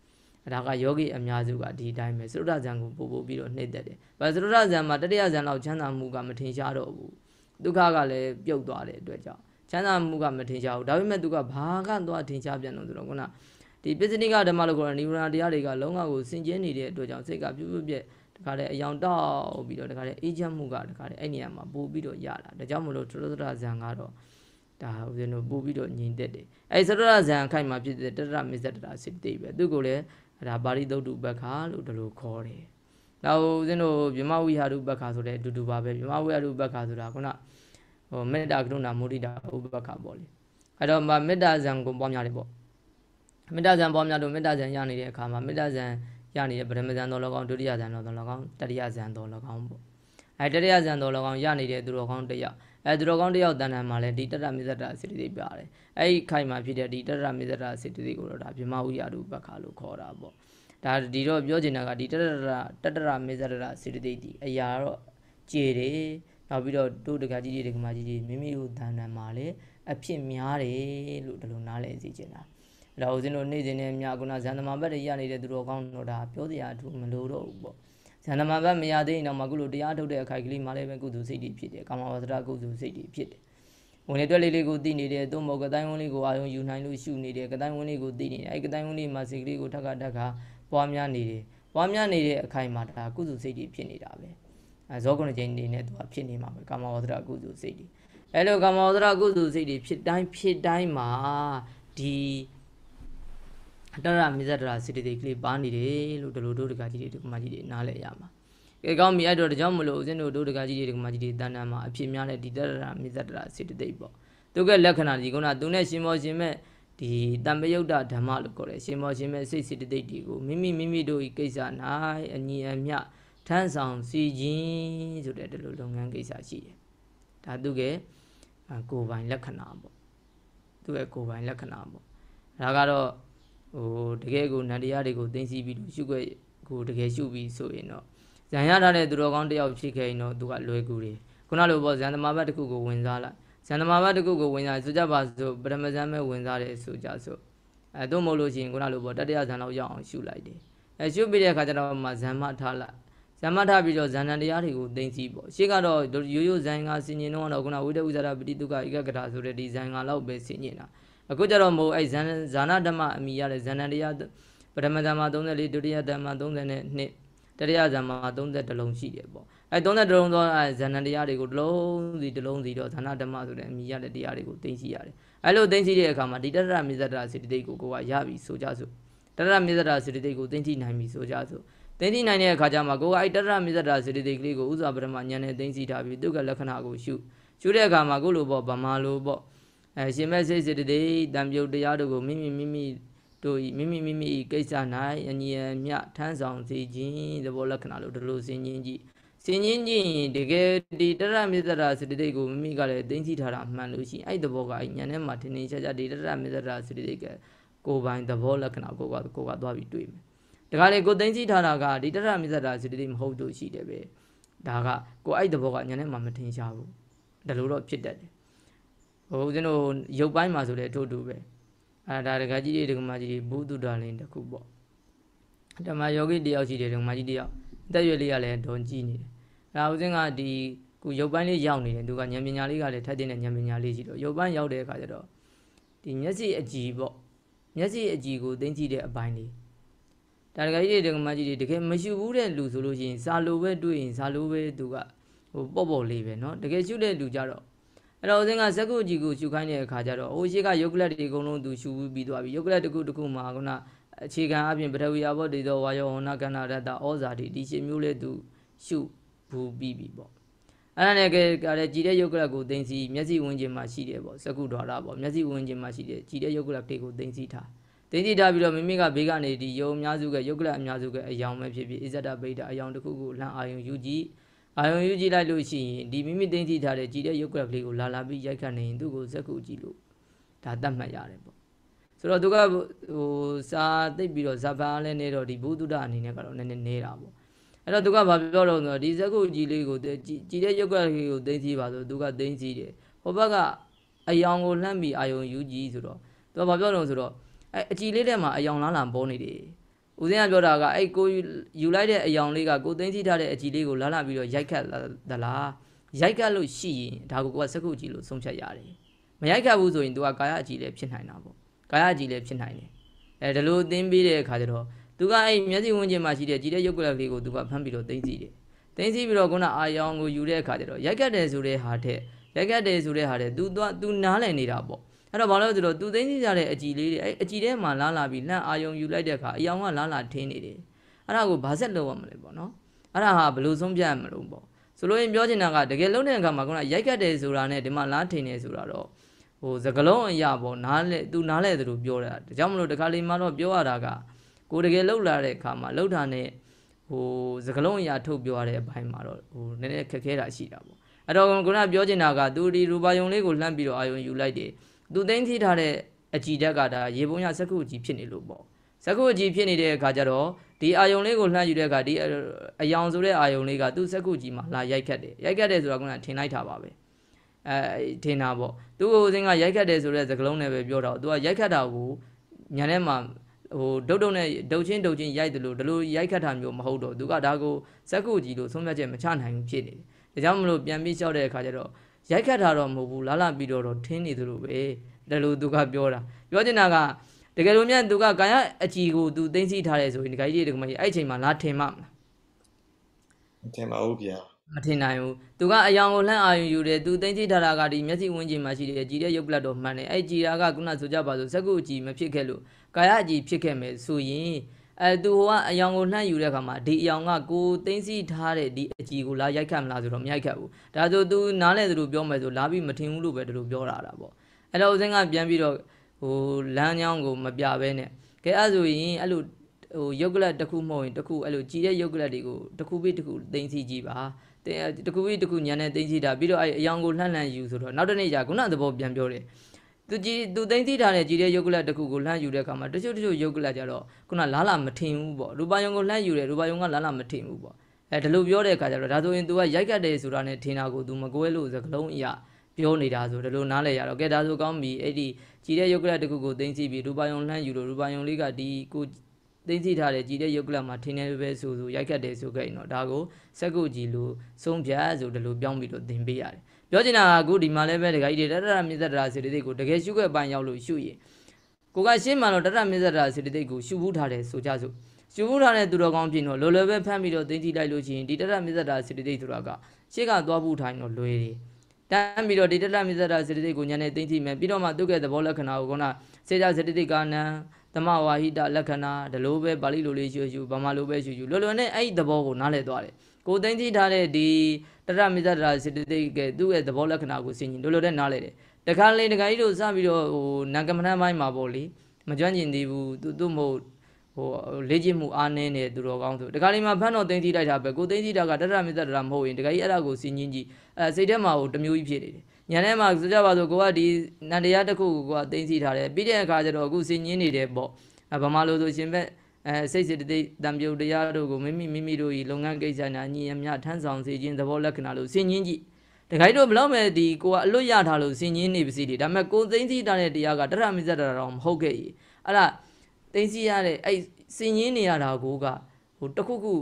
ဒါကယောဂီအများစုကဒီအတိုင်းပဲသရုတ်ထဇန်ကိုပို့ပို့ပြီးတော့နှိမ့်သက်တယ်။ဘာသရုတ်ထဇန်မှာတရိယဇန်လောက်ချမ်းသာမှုကမထင်ရှားတော့ဘူး။ဒုက္ခကလည်းပြုတ်သွားတဲ့အတွက်ကြောင့်ချမ်းသာမှုကမထင်ရှားဘူး။ဒါပေမဲ့သူကဘာကသွားထင်ရှားပြန်လို့ဆိုတော့ခုနဒီပစ္စနိကဓမ္မလို့ခေါ်တဲ့နိဗ္ဗာန်တရားတွေကလုံးဝကိုစင်ကြဲနေတဲ့အတွက်ကြောင့်စိတ်ကပြုတ်ပြုတ်ပြက်တခါလေအယောင်တောက်ပြီးတော့တခါလေအေးချမ်းမှုကတခါလေအဲ့နေရာမှာပို့ပြီးတော့ရလာ။ဒါကြောင့်မလို့သရုတ်ထဇန်ကတော့ဒါဦးဇင်းတို့ပို့ပြီးတော့ညီတက်တယ်အဲသရရဇံအခိုက်မှာဖြစ်တဲ့တရမစ္ဆတရာစိတ်တိပဲသူကိုလည်း ဒါပါရိသုတ်တုပက္ခလို့ဒီလိုခေါ်တယ်နောက်ဦးဇင်းတို့မြမဝိဟာရုပက္ခဆိုတဲ့အတူတူပါပဲမြမဝိဟာရုပက္ခဆိုတာခုနဟိုမေတ္တာကရုဏာမုဒိတာဥပက္ခပေါ့လေအဲ့တော့မေတ္တာဇံကိုပွားများတယ်ပေါ့မေတ္တာဇံပွားများလို့မေတ္တာဇံရနေတဲ့အခါမှာမေတ္တာဇံရနေတဲ့ပထမဇံတော်၎င်းဒုတိယဇံတော်၎င်းတတိယဇံတော်၎င်းပေါ့အဲတတိယဇံတော်၎င်းရနေတဲ့သူတော်ကောင်းတယောက်အဲသူတော်ကောင်းတယောက်တန်တန်မှာလည်းဒီတတမစ္ဆတာစေတသိက်ပြတယ် အဲ့ဒီခိုင်မှာဖြစ်တဲ့ဒီတတမစ္ဆတာစေတသိက်ကိုတော့ဒါဗြဟ္မဝိယရုပ္ပခါလို့ခေါ်တာပေါ့ဒါဒီတော့ပြောချင်တာကဒီတတရတတရမစ္ဆတာစေတသိက်ဒီအရာတော့ကြေတယ်နောက်ပြီးတော့တို့တကကြီးတွေတကမာကြီးတွေမိမိတို့တန်တန်မှာလည်းအဖြစ်များတယ်လို့ဒီလိုနားလည်စေချင်တာအဲ့ဒါဦးဇင်းတို့နေ့စဉ်နဲ့မြကုဏဇန်သမဘတ်တွေရနေတဲ့သူတော်ကောင်းတို့ဒါပြောစရာအထူးမလိုတော့ဘူးပေါ့ဇန်နမဘတ်မရသေးရင်တော့မကုလို့တရားထုတ်တဲ့အခိုက်ကလေးမှလည်းပဲကုသိုလ်စိတ်တွေဖြစ်တယ်ကာမဝဇ္ဇရာကုသိုလ်စိတ်တွေဖြစ်တယ် ဝင်လေတွက်လေးလေးကိုသိနေတယ်သို့မဟုတ်ကတိုင်းဝန်းလေးကိုအာယုံယူနိုင်လို့ရှုနေတယ်ကတိုင်းဝန်းလေးကိုသိနေတယ်အဲကတိုင်းဝန်းလေးမှာစိတ်ကလေးကိုထက်ကထက်ကပွားများနေတယ်ပွားများနေတဲ့အခိုင်မှာဒါကုသိုလ်စိတ်တွေဖြစ်နေတာပဲအဲဇောကုဏချိန်နေနဲ့သူကဖြစ်နေမှာပဲကာမဝဒရာကုသိုလ်စိတ်တွေအဲလိုကာမဝဒရာကုသိုလ်စိတ်တွေဖြစ်တိုင်းဖြစ်တိုင်းမှာဒီတရမိဇ္ဇတရာစိတ္တိကလေးပါနေတယ်လို့ဒီလိုတို့တကကြီးတွေဒီကမကြီးတွေနားလည်ရမှာ ကဲကောင်းပြီအဲ့တော့ဒါကြောင့်မလို့ဦးဇင်းတို့တို့တကကြီးတွေဒီကမကြီးတွေတဏ္ဍာမှာအဖြစ်များတဲ့ဒီတရမိဇ္ဇတရာစိတ္တိပေါ့သူကလက္ခဏာဒီကုနာသူနဲ့ရှင်မောရှင်မဲ့ဒီတံပယုတ်တဓမ္မလို့ခေါ်တယ်ရှင်မောရှင်မဲ့စိတ်စိတ္တိတွေကိုမိမိမိမိတို့ဤကိစ္စ၌အညီအမျှထမ်းဆောင်စီခြင်းဆိုတဲ့ဒီလိုလုပ်ငန်းကိစ္စရှိတယ်ဒါသူကကိုယ်ပိုင်လက္ခဏာပေါ့သူရဲ့ကိုယ်ပိုင်လက္ခဏာပေါ့ဒါကတော့ဟိုတကယ်ကိုနန္တရားတွေကိုသိသိပြီးလို့ရှုခွက်ကိုတကယ်ရှုပြီးဆိုရင်တော့ ဇံရထားတဲ့သူတော်ကောင်းတယောက်ဖြစ်ခဲ့ရင်တော့သူကလွယ်ကူတယ်ခုနလိုပေါ့ဇန်သမဘတ်တစ်ခုကိုဝင်စားလိုက်ဇန်သမဘတ်တစ်ခုကိုဝင်စားဆိုကြပါစို့ပရမဇန်မဲ့ဝင်စားတယ်ဆိုကြစို့အဲတို့မဟုတ်လို့ရှိရင်ခုနလိုပေါ့တတရဇန်လောက်ရောက်အောင်ရှုလိုက်တယ်အဲရှုပြီးတဲ့အခါကျတော့မှဇန်မထားလိုက်ဇမထပြီးတော့ဇန္နတရားတွေကိုသိသိပေါ့ရှေ့ကတော့ရိုးရိုးဇန်ကစင်ញင်တော့ခုနဝိတ္တဥဇာရပတိတုကဧကကထာဆိုတဲ့ဒီဇန်ကလောက်ပဲစင်ញင်တာအခုကျတော့မဟုတ်အဲဇန်ဇာနာဓမ္မအမိရတဲ့ဇန္နတရားပထမဓမ္မ34ဒုတိယဓမ္မ32 တတိယဓမ္မ30လုံးရှိတယ်ပေါ့အဲ30လုံးသောဇန္နတရားတွေကိုတစ်လုံးစီတစ်လုံးစီတော့ဇာနာဓမ္မဆိုတဲ့အမိရတဲ့တရားတွေကိုသိသိရတယ်အဲလိုသိသိတဲ့အခါမှာဒီတရရမိဇ္ဇတာစေတသိက်ကိုကိုကရပြီဆိုကြစို့တရရမိဇ္ဇတာစေတသိက်ကိုသိသိနိုင်ပြီဆိုကြစို့သိသိနိုင်တဲ့အခါကျမှကိုကအဲ့တရမိဇ္ဇတာစေတသိက်ကလေးကိုဥစွာပရမဉာဏ်နဲ့သိသိထားပြီးသူကလက္ခဏာကိုရှုရှုတဲ့အခါမှာကိုလိုပေါ့ဗမာလိုပေါ့အဲရှင်မဲ့စိတ်စေတသိက်တံပြုတ်တရားတို့ကိုမိမိမိမိ တို့မိမိမိမိကိစ္စ၌အညီအမျှထမ်းဆောင်စေခြင်းသဘောလက္ခဏာလို့ဒီလိုစင်ချင်းကြည့်စင်ချင်းကြည့်ရင်တကယ်ဒီတရမိဇ္ဇတာစေတသိက်ကိုမိမိကလည်းသိသိထားတာမှန်လို့ရှိရင်အဲ့သဘောကအဲ့ဉာဏ်ထဲမှာထင်ထင်ရှားရှားဒီတရမိဇ္ဇတာစေတသိက်ကကိုယ်ပိုင်သဘောလက္ခဏာကိုကကိုကသွားပြီးတွေ့မယ်တခါလေကိုသိသိထားတာကဒီတရမိဇ္ဇတာစေတသိက်မဟုတ်လို့ရှိတယ်ပဲဒါကကိုအဲ့သဘောကဉာဏ်ထဲမှာမထင်ရှားဘူးဒါလိုတော့ဖြစ်တတ်တယ်ဟိုဦးဇင်းတို့ရုပ်ပိုင်းမှာဆိုလည်းအထို့တူပဲ အဲဒါဒကာကြီးတွေဒကာမကြီးတွေဘုသူတော်လင်းတစ်ခုပေါ့ဓမ္မယောဂီတယောက်ရှိတယ်ဒကာမကြီးတယောက်အသက်ရွယ်လေးကလည်းဒုံကြည့်နေတယ်အဲဦးဇင်းကဒီခုရုပ်ပိုင်းလေးရောက်နေတယ်သူကဉာဏ်ပညာလေးကလည်းထပ်တင်တဲ့ဉာဏ်ပညာလေးရှိတော့ရုပ်ပိုင်းရောက်တဲ့အခါကျတော့ဒီမျက်စိအကြည်ပေါ့မျက်စိအကြည်ကိုသိသိတဲ့အပိုင်းလေးဒါဒကာကြီးတွေဒကာမကြီးတွေတကယ်မရှိဘူးတဲ့လူဆိုလို့ရှိရင်ဇာလိုပဲတွေ့ရင်ဇာလိုပဲသူကဟိုပေါ့ပေါ့လေးပဲเนาะတကယ်ရှုတဲ့လူကြတော့ အဲ့တော့ဦးစင်းကဇက်ကုကြီးကိုရှုခိုင်းတဲ့အခါကျတော့အိုးရှိကယုတ်ကလတ်တွေအကုန်လုံးသူရှုပြီးသွားပြီယုတ်ကလတ်တစ်ခုတစ်ခုမှာခုနအခြေခံအပြင်ပထဝီအဘောတေသောဝါယောဟောနာကဏ္ဍရတ္တဩဇာတိဒီရှင်မျိုးလေးသူရှုဘူးပြီးပြီပေါ့အဲ့ဒါနဲ့ကလည်းကြည်တဲ့ယုတ်ကလတ်ကိုသိသိမျက်စိဝင်ခြင်းမှာရှိတယ်ပေါ့ဇက်ကုဒွါရပေါ့မျက်စိဝင်ခြင်းမှာရှိတယ်ကြည်တဲ့ယုတ်ကလတ်တွေကိုသိသိထားသိသိထားပြီးတော့မိမိကဘေးကနေဒီယုံအများစုကယုတ်ကလတ်အများစုကအယောင်ပဲဖြစ်ဖြစ်အစ္ဆဒဗိဒ္ဓအယောင်တစ်ခုကိုလှမ်းအာယုံယူကြည့် အာယုံယူကြည့်လိုက်လို့ရှိရင်ဒီမိမိသိသိထားတဲ့ကြည်တဲ့ရုပ်ကလပ်ကလေးကိုလာလာပြီးရိုက်ခတ်နေရင်သူ့ကိုဇက်ကူကြည့်လို့ဒါတတ်မှတ်ရတယ်ပေါ့ဆိုတော့သူကဟိုစာသိပ်ပြီးတော့ဇပန်လည်းနေတော့ဒီဘုဒ္ဓအနေနဲ့ကတော့နည်းနည်းနေတာပေါ့အဲ့တော့သူကဘာပြောတော့ဆိုတော့ဒီဇက်ကူကြည်လေးကိုကြည်တဲ့ရုပ်ကလပ်ကလေးကိုသိသိပါဆိုသူကသိသိတယ်ဟိုဘက်ကအယောင်ကိုလှမ်းပြီးအာယုံယူကြည့်ဆိုတော့သူကဘာပြောတော့ဆိုတော့အဲအကြည်လေးထဲမှာအယောင်လားလာပေါ်နေတယ် ဦးစင်းကပြောတာကအဲ့ကိုယူလိုက်တဲ့အယောင်လေးကကိုသိမ်းစီထားတဲ့အကြည်လေးကိုလာလာပြီးတော့ရိုက်ခတ်သလားရိုက်ခတ်လို့ရှိရင်ဒါကိုကိုကစကုကြည့်လို့ဆုံးဖြတ်ရတယ်မရိုက်ခတ်ဘူးဆိုရင် तू ကကာယအကြည်လည်းဖြစ်နိုင်တာပေါ့ကာယအကြည်လည်းဖြစ်နိုင်တယ်အဲဒီလိုသင်ပေးတဲ့အခါကျတော့ तू ကအဲ့မျက်စိဝန်းကျင်မှာရှိတဲ့ကြည်တဲ့ရုပ်ကလပ်လေးကို तू ကဖမ်းပြီးတော့သိမ်းစီတယ်သိမ်းစီပြီးတော့ခုနအာယောင်ကိုယူတဲ့အခါကျတော့ရိုက်ခတ်တယ်ဆိုတဲ့ဟာထက်ရိုက်ခတ်တယ်ဆိုတဲ့ဟာတဲ့ तू तू နားလည်နေတာပေါ့ အဲ့တော့ဘာလို့လဲဆိုတော့သူသိသိကြတဲ့အကြည်လေးတွေအဲ့အကြည်ထဲမှာလာလာပြီးလှမ်းအာယုံယူလိုက်တဲ့အခါအယောင်ကလာလာထင်းနေတယ်အဲ့ဒါကိုဘာဆက်လုပ်ရမလဲပေါ့နော်အဲ့ဒါဟာဘယ်လိုဆုံးဖြတ်ရမလို့ပေါ့ဆိုလို့ရင်ပြောချင်တာကတကယ်လုံးတဲ့အခါမှာခုနရိုက်ကတ်တယ်ဆိုတာနဲ့ဒီမှာလားထင်းနေဆိုတာတော့ဟိုစကလုံးအရာပေါ့နားလဲသူနားလဲသလိုပြောတာဒါကြောင့်မလို့တခါလေးမှတော့ပြောရတာကကိုတကယ်လှုပ်လာတဲ့အခါမှာလှုပ်တာနဲ့ဟိုစကလုံးအရာထုတ်ပြောရတဲ့အပိုင်းမှာတော့ဟိုနည်းနည်းခက်ခဲတာရှိတာပေါ့အဲ့တော့ခုနပြောချင်တာကသူဒီရူပါယုံလေးကိုလှမ်းပြီးတော့အာယုံယူလိုက်တယ် သူသိမ်းထိထားတဲ့အကြည်ဓာတ်ကဒါရေပုံရစက္ခုအကြည်ဖြစ်နေလို့ပေါ့စက္ခုအကြည်ဖြစ်နေတဲ့အခါကျတော့ဒီအာယုံလေးကိုလှမ်းယူတဲ့အခါဒီအယောင်ဆိုတဲ့အာယုံလေးကသူ့စက္ခုကြီးမှာလာရိုက်ခတ်တယ်ရိုက်ခတ်တယ်ဆိုတာကထင်လိုက်တာပါပဲအဲထင်တာပေါ့သူ့ကိုစင်းကရိုက်ခတ်တယ်ဆိုတဲ့စကလုံးနဲ့ပဲပြောတော့သူကရိုက်ခတ်တာကိုညာထဲမှာဟိုဒုတ်ဒုတ်နဲ့ဒုတ်ချင်းဒုတ်ချင်းရိုက်တယ်လို့ဒီလိုရိုက်ခတ်တာမျိုးမဟုတ်တော့သူကဒါကိုစက္ခုကြီးလို့ဆုံးဖြတ်ချက်မချနိုင်ဘူးဖြစ်နေတယ်ဒါကြောင့်မလို့ပြန်ပြီးလျှောက်တဲ့အခါကျတော့ ရိုက်ခတ်တာတော့မဟုတ်ဘူးလာလာပြီးတော့တော့ထင်းနေသလိုပဲဒါလို့သူကပြောတာပြောချင်တာကတတကယ်လို့မြန်သူကကာယအကြည်ကိုသူသိသိထားတယ်ဆိုရင်ဒီကကြီးတွေဒီကမကြီးအဲ့အချိန်မှာလာထင်မှမလားမထင်ပါဘူးဗျာမထင်နိုင်ဘူးသူကအယောင်ကိုလှမ်းအာရုံယူတယ်သူသိသိထားတာကဒီမျက်စိဝန်းကျင်မှာရှိတဲ့ကြည်တဲ့ရုပ်ကလတ်တော့မှန်တယ်အဲ့ကြည်တာကခုနဆိုကြပါစို့စက္ကုအကြည်မဖြစ်ခဲ့လို့ကာယအကြည်ဖြစ်ခဲ့မယ်ဆိုရင် အဲသူကအယောင်ကိုလှမ်းယူတဲ့အခါမှာဒီအယောင်ကကိုသိသိထားတဲ့ဒီအကြည်ကိုလာရိုက်ခတ်မလားဆိုတော့မရိုက်ခတ်ဘူးဒါဆိုသူနားလဲသူတို့ပြောမယ်ဆိုလာပြီးမထင်ဘူးလို့ပဲသူတို့ပြောတာတာပေါ့အဲ့တော့ဦးစင်းကပြန်ပြီးတော့ဟိုလမ်းကြောင်းကိုမပြဘဲနဲ့ကဲအဲ့ဆိုရင်အဲ့လိုဟိုယုတ်ကလတ်တစ်ခုမဟုတ်ရင်တစ်ခုအဲ့လိုကြည်တဲ့ယုတ်ကလတ်တွေကိုတစ်ခုပြီးတစ်ခုသိသိကြည့်ပါတဲ့တကူပြီးတကူညံနေသိသိတာပြီးတော့အဲအယောင်ကိုလှန့်လှန့်ယူဆိုတော့နောက်တစ်နေ့ကျခုနသဘောပြန်ပြောတယ် သူကြည်သူသိသိထားတဲ့ကြည်တဲ့ယုတ်ကလတ်တကူကိုလှန့်ယူတဲ့အခါမှာတချို့တချို့ယုတ်ကလတ်ကြတော့ခုနလားလာမထင်ဘူးပေါ့ရူပါယုံကိုလှန့်ယူတယ်ရူပါယုံကလားလာမထင်ဘူးပေါ့အဲဒီလိုပြောတဲ့အခါကျတော့ဒါဆိုရင် तू ကရိုက်ကတ်တယ်ဆိုတာနဲ့ထင်တာကို तू မကွဲလို့စကလုံးအရာပြောနေတာဆိုဒီလိုနားလဲရတော့ကဲဒါဆိုကောင်းပြီအဲ့ဒီကြည်တဲ့ယုတ်ကလတ်တကူကိုသိသိပြီးရူပါယုံလှန့်ယူလို့ရူပါယုံလေးကဒီကိုသိသိထားတဲ့ကြည်တဲ့ယုတ်ကလတ်မှာထင်းနေပဲဆိုဆိုရိုက်ခတ်တယ်ဆိုခဲ့ရင်တော့ဒါကိုစက်ကုတ်ကြီးလို့ဆုံးဖြတ်ဆိုဒီလိုပြောင်းပြီးတော့သင်ပေးရတယ် ပြောချင်တာကအခုဒီမှာလည်းပဲတခါကြီးတရတရမြစ်သက်တရာစေတသိက်ကိုတကယ်ရှုခွက်ပိုင်းရောက်လို့ရှုရင်ကိုကရှင်းမှတော့တရမြစ်သက်တရာစေတသိက်ကိုရှုဘူးထားတယ်ဆိုကြစို့ရှုဘူးထားတဲ့သူတော်ကောင်းပြင်တော့လောလောပဲဖမ်းပြီးတော့သိသိလိုက်လို့ရှိရင်ဒီတရမြစ်သက်တရာစေတသိက်ဆိုတာကရှေ့ကသွားဘူးထိုင်တော့လွယ်တယ်တမ်းပြီးတော့ဒီတရမြစ်သက်တရာစေတသိက်ကိုညာနဲ့သိသိမယ်ပြီးတော့မှသူ့ရဲ့သဘောလက္ခဏာကိုကစေတစေတသိက်ကနံသမဝါဟိတလက္ခဏာဒီလိုပဲပါဠိလိုလေးရှုရှုဗမာလိုပဲရှုရှုလောလောနဲ့အဲ့ဒီသဘောကိုနားလည်သွားတယ် ကိုသိန်းကြီးထားတဲ့ဒီတရမေတ္တာစေတသိက်ကသူ့ရဲ့သဘောလက္ခဏာကိုဆင်ခြင်လို့လို့တဲ့နားလေတယ်တခါလေတခါကြီးတို့စပြီးတော့ဟိုနံကမဏန်းပိုင်းမှာပေါ့လေမကြွန့်ကျင်သေးဘူးသူသူ့မဟုတ်ဟိုလေ့ကျင့်မှုအားနည်းနေသူတော်ကောင်းဆိုတခါလေးမှာဖန်တော်သိန်းကြီးတိုက်တာပဲကိုသိန်းကြီးတာကတရမေတ္တာမဟုတ်ရင်တခါကြီးအဲ့ဒါကိုဆင်ခြင်ကြည့်အဲစိတ်ထဲမှာဟိုတမျိုးကြီးဖြစ်နေတယ်ညနေမှာဆိုကြပါစို့ကိုကဒီနန္တရားတစ်ခုကိုကသိသိထားတယ်ပြီးတဲ့အခါကျတော့အခုစင်ညင်းနေတယ်ပေါ့ဗမာလိုဆိုရှင်ဘက် အဲစိတ်စေတသိက်တံပြုတ်တရားတို့ကိုမိမိမိမိတို့ဤလုပ်ငန်းကိစ္စနာညီအမျှထမ်းဆောင်စေခြင်းသဘောလက္ခဏာလို့ဆင်ញင်းကြည့်တခိုင်းတို့ဘလောက်မဲ့ဒီကိုကအလွတ်ရထားလို့ဆင်ញင်းနေပါစီဒီဒါပေမဲ့ကိုသိသိထားတဲ့တရားကတရမိဇ္ဇတာတော့မဟုတ်ခဲ့ကြီးအဲ့ဒါသိသိရတဲ့အဲ့ဆင်ញင်းနေရတာကိုကဟိုတခုခု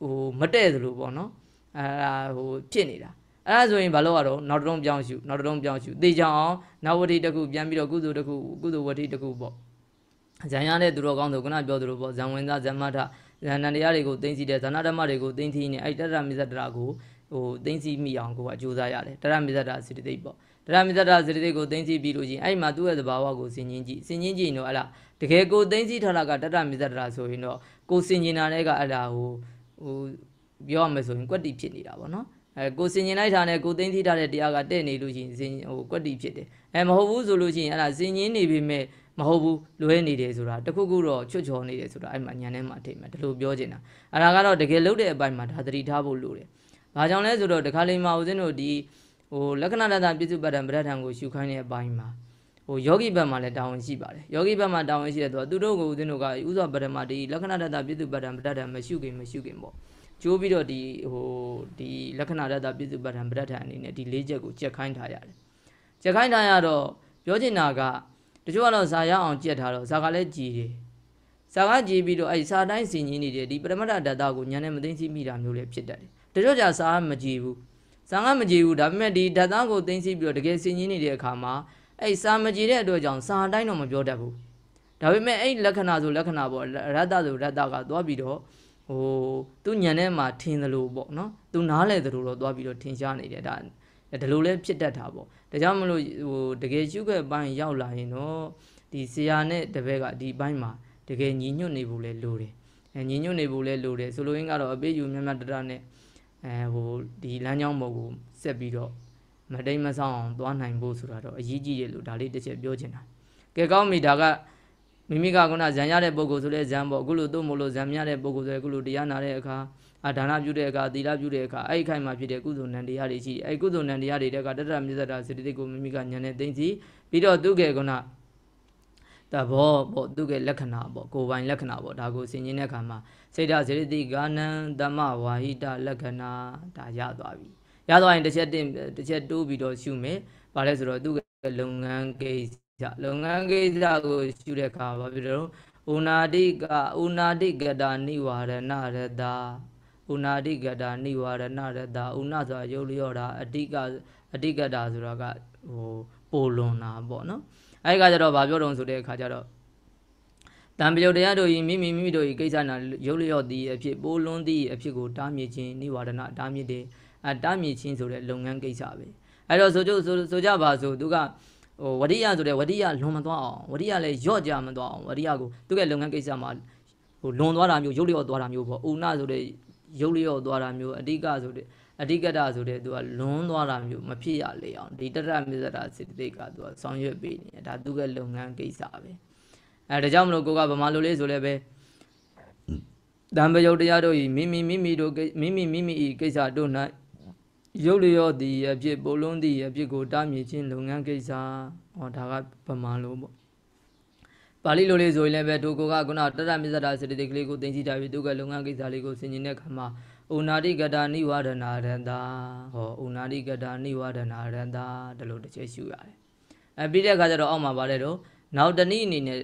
ဟိုမတဲ့သလိုပေါ့နော်အဲ့ဒါဟိုဖြစ်နေတာအဲ့ဒါဆိုရင်ဘာလို့ရတော့နောက်တုံးပြောင်းရှုနောက်တုံးပြောင်းရှုသိကြအောင်နောက်ဝတိတစ်ခုပြန်ပြီးတော့ကုသိုလ်တစ်ခုကုသိုလ်ဝတိတစ်ခုပေါ့ ဇံရတဲ့သူတော်ကောင်းဆိုခုနပြောသလိုပေါ့ဇံဝင်သားဇံမထဇံဏတရားတွေကိုသိသိတဲ့ဇာနာဓမ္မတွေကိုသိသိနေအဲ့တရမိဇ္ဇတရာကိုဟိုသိသိမိအောင်ကိုကအကျိုးစားရတယ်တရမိဇ္ဇတရာစိတ္တိပေါ့တရမိဇ္ဇတရာစိတ္တိကိုသိသိပြီးလို့ချင်းအဲ့မှာသူ့ရဲ့သဘာဝကိုစင်ချင်းကြည့်စင်ချင်းကြည့်နော်အဲ့လားတကယ်ကိုသိသိထားတာကတတမိဇ္ဇတရာဆိုရင်တော့ကိုစင်ချင်းတာလည်းကအဲ့ဒါဟိုဟိုပြောရမယ်ဆိုရင်ကွက်တိဖြစ်နေတာပေါ့နော်အဲကိုစင်ကျင်လိုက်တာနဲ့ကိုသိမ့်သိထားတဲ့တရားကတဲ့နေလို့ရှိရင်စင်ဟိုကွက်တီဖြစ်တယ်အဲမဟုတ်ဘူးဆိုလို့ရှိရင်အဲ့ဒါစင်ကျင်နေပြီမဲ့ မဟုတ်ဘူးလွဲနေတယ်ဆိုတာတခုခုတော့ချွတ်ချော်နေတယ်ဆိုတာအဲ့မှာညံထဲမှာထိမယ်ဒီလိုပြောချင်တာအဲ့ဒါကတော့တကယ်လုတ်တဲ့အပိုင်းမှာဒါသတိထားဖို့လိုတယ်ဘာကြောင့်လဲဆိုတော့တခါလေးမှာဦးဇင်းတို့ဒီဟိုလက္ခဏာတတပြစ္စုပ္ပတ္တံပဋ္ဌာန်ကိုရှုခိုင်းတဲ့အပိုင်းမှာဟိုယောဂီဘက်မှာလည်းတာဝန်ရှိပါတယ်ယောဂီဘက်မှာတာဝန်ရှိတဲ့သူကသူတို့ကိုဦးဇင်းတို့ကဥစွာပထမဒီလက္ခဏာတတပြစ္စုပ္ပတ္တံပဋ္ဌာန်မရှုခင်မရှုခင်ပေါ့ကျိုးပြီးတော့ဒီဟိုဒီလက္ခဏာတတပြစ္စုပ္ပတ္တံပဋ္ဌာန်အနေနဲ့ဒီ၄ချက်ကိုကြက်ခိုင်းထားရတယ်ကြက်ခိုင်းထားရတော့ပြောချင်တာကတ ချို့ကတော့ဇာရအောင်ကြက်ထားတော့ဇာကလည်းကြည်တယ်ဇာကကြည်ပြီးတော့အဲ့ဇာတိုင်းစင်ကြီးနေတယ်ဒီပရမတ္ထဓာတ်ကိုညာနဲ့မသိသိမိတာမျိုးလည်းဖြစ်တတ်တယ်တချို့ကြဇာကမကြည်ဘူးဇာကမကြည်ဘူးဒါပေမဲ့ဒီဓာတ်ကိုသိသိပြီးတော့တကယ်စင်ကြီးနေတဲ့အခါမှာအဲ့ဇာမကြည်တဲ့အတွက်ကြောင့်ဇာတိုင်းတော့မပြောတတ်ဘူးဒါပေမဲ့အဲ့လက္ခဏာဆိုလက္ခဏာပေါ့ရတ္တဆိုရတ္တကသွားပြီးတော့ဟိုသူညံထဲမှာထင်သလိုပေါ့နော်သူနားလဲသလိုတော့သွားပြီးတော့ထင်ရှားနေတယ်ဒါဒီလိုလဲဖြစ်တတ်တာပေါ့ ဒါကြောင့်မလို့ဟိုတကယ်ရှုခဲ့ပိုင်းရောက်လာရင်တော့ဒီဆရာနဲ့တပည့်ကဒီဘိုင်းမှာတကယ်ညီညွတ်နေဖို့လဲလိုတယ်အဲညီညွတ်နေဖို့လဲလိုတယ်ဆိုလိုရင်းကတော့အပေးယူမြတ်မြတ်တရနဲ့အဲဟိုဒီလမ်းကြောင်းပေါ်ကိုဆက်ပြီးတော့မတိမ်မဆောင်အောင်သွားနိုင်ဖို့ဆိုတာတော့အရေးကြီးတယ်လို့ဒါလေးတစ်ချက်ပြောချင်တာကဲကောင်းပြီဒါကမိမိကခုနဇံရတဲ့ပုံကိုယ်ဆိုလဲဇံပေါ့အခုလိုတို့မို့လို့ဇံမြတဲ့ပုံကိုယ်ဆိုလဲအခုလိုတရားနာတဲ့အခါ အာဒါနပြုတဲ့အခါသီလပြုတဲ့အခါအဲ့ဒီခိုင်မှာဖြစ်တဲ့ကုသိုလ်နံတရားတွေရှိတယ်အဲ့ဒီကုသိုလ်နံတရားတွေတက်ကတတရမြစ္ဆတာစေတသိက်ကိုမိမိကညာနဲ့သိသိပြီးတော့သူကခုနတဘောပေါ့သူကလက္ခဏာပေါ့ကိုယ်ပိုင်လက္ခဏာပေါ့ဒါကိုဆင်ခြင်တဲ့အခါမှာစေတစေတသိက်ကနံတမဝါဟိတလက္ခဏာဒါရသွားပြီရသွားရင်တစ်ချက်တင်တစ်ချက်တိုးပြီးတော့ရှုမယ်ဘာလဲဆိုတော့သူကလုပ်ငန်းကိစ္စလုပ်ငန်းကိစ္စကိုရှုတဲ့အခါဘာဖြစ်လို့ဥနာတိကဥနာတိကတာနိဝရဏရတာ ဥနာတိကတာနိဝရဏရတာဥနာဆိုတာရုပ်လျော့တာအတိကအတိကတာဆိုတာကဟိုပိုလွန်တာပေါ့နော်အဲဒီကကြတော့ဗာပြောတော့ဆိုတဲ့အခါကျတော့တံပယုတ်တရားတို့ဤမိမိမိမိတို့ဤကိစ္စနာရုပ်လျော့သည်အဖြစ်ပိုးလွန်းသည်အဖြစ်ကိုတားမြစ်ခြင်းနိဝရဏတားမြစ်တယ်အတားမြစ်ခြင်းဆိုတဲ့လုပ်ငန်းကိစ္စပဲအဲ့တော့ဆိုကြဆိုဆိုကြပါဆိုသူကဟိုဝရိယဆိုတဲ့ဝရိယလွန်မသွားအောင်ဝရိယလည်းယော့ကြမသွားအောင်ဝရိယကိုသူကလုပ်ငန်းကိစ္စမှာဟိုလွန်သွားတာမျိုးရုပ်လျော့သွားတာမျိုးပေါ့ဥနာဆိုတဲ့ ရုပ်လျော့သွားတာမျိုးအဓိကဆိုတဲ့အဓိကတာဆိုတဲ့သူကလွန်သွားတာမျိုးမဖြစ်ရလေအောင်ဒီတရမစ္စတာစေတသိက်ကသူကဆောင်ရွက်ပေးနေတယ်ဒါသူကလုပ်ငန်းကိစ္စပဲအဲဒါကြောင့်မလို့ကိုကဗမာလိုလေးဆိုလည်းပဲတံပယုတ်တရားတို့ဤမိမိမိမိတို့မိမိမိမိဤကိစ္စတို့၌ရုပ်လျော့သည်အဖြစ်ပိုလုံးသည်အဖြစ်ကိုတားမြစ်ခြင်းလုပ်ငန်းကိစ္စဟောဒါကဗမာလိုပေါ့ ပါဠိလိုလေးဆိုရင်လည်းပဲဒုကိုကခုနတရမစ္စတာစေတသိက်ကလေးကိုသိသိထားပြီးသူကလုပ်ငန်းကိစ္စလေးကိုဆင်ခြင်တဲ့ခါမှာဥနာတိကတာနိဝရဏရတ္တာဟောဥနာတိကတာနိဝရဏရတ္တာဒီလိုတစ်ချက်ရှုရတယ်အဲပြီးတဲ့အခါကျတော့အောက်မှာပါတယ်တော့နောက်တနည်းအနေနဲ့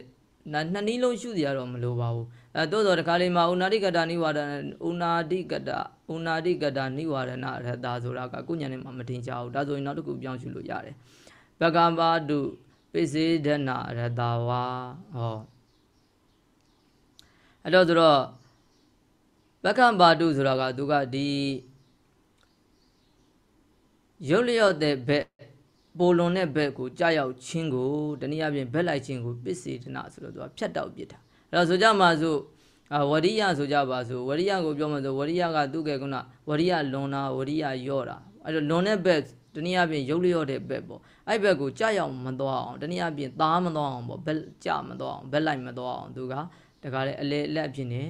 နှစ်နည်းလုံးရှုစီရတော့မလိုပါဘူးအဲသို့တော်တခါလေးမှာဥနာတိကတာနိဝရဏဥနာတိကတာဥနာတိကတာနိဝရဏရတ္တာဆိုတာကကုညာနဲ့မှမတင်ကြဘူးဒါဆိုရင်နောက်တစ်ခုပြောင်းရှုလို့ရတယ်ပကံပါတု ပိစေဒနာရတ္တာဝါဟောအဲ့တော့ဆိုတော့ဘက္ကံပါတုဆိုတာကသူကဒီရုပ်လျော့တဲ့ဘက်ပိုလွန်တဲ့ဘက်ကိုကြာရောက်ခြင်းကိုတနည်းအားဖြင့်ဘက်လိုက်ခြင်းကိုပစ္စေတနာဆိုတော့သူကဖြတ်တောက်ပစ်တာအဲ့တော့ဆိုကြမှာဆိုအဝရိယဆိုကြပါဆိုဝရိယကိုပြောမှဆိုဝရိယကသူ့ကကုဏဝရိယလွန်တာဝရိယယော့တာအဲ့တော့လွန်တဲ့ဘက်တနည်းအားဖြင့်ရုပ်လျော့တဲ့ဘက်ပေါ့ အဲ့ဘက်ကိုကြာရောက်မသွားအောင်တနည်းအားဖြင့်သားမသွားအောင်ပေါ့ဘက်ကြာမသွားအောင်ဘက်လိုက်မသွားအောင်သူကတခါလေအလေအလက်အဖြစ်နေ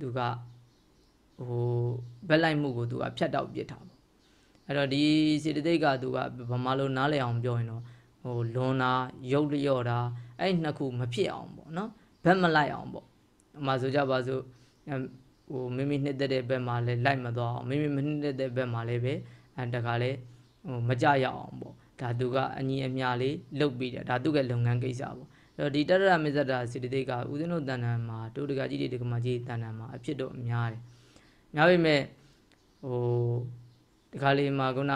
သူကဟိုဘက်လိုက်မှုကိုသူကဖြတ်တောက်ပစ်တာပေါ့အဲ့တော့ဒီစေတသိက်ကသူကဗမာလိုနားလည်အောင်ပြောရင်တော့ဟိုလွန်တာရုပ်လျော့တာအဲ့နှစ်ခုမဖြစ်အောင်ပေါ့နော်ဘက်မလိုက်အောင်ပေါ့အမှဆိုကြပါစို့ဟိုမိမိနှစ်သက်တဲ့ဘက်မှာလည်းလိုက်မသွားအောင်မိမိမနှစ်သက်တဲ့ဘက်မှာလည်းပဲအဲတခါလေဟိုမကြရအောင်ပေါ့ ဒါသူကအညီအမျှလေးလုတ်ပြီးတယ်ဒါသူကလုပ်ငန်းကိစ္စပေါ့အဲ့တော့ဒီတရရမစ္ဆတာစေတသိက်ကဦးဇင်းတို့တဏ္ဍာမှာတို့တကကြီးတွေတကမကြီးတဏ္ဍာမှာအဖြစ်တော့များတယ်များပေမဲ့ဟိုဒီခါလေးမှာခုန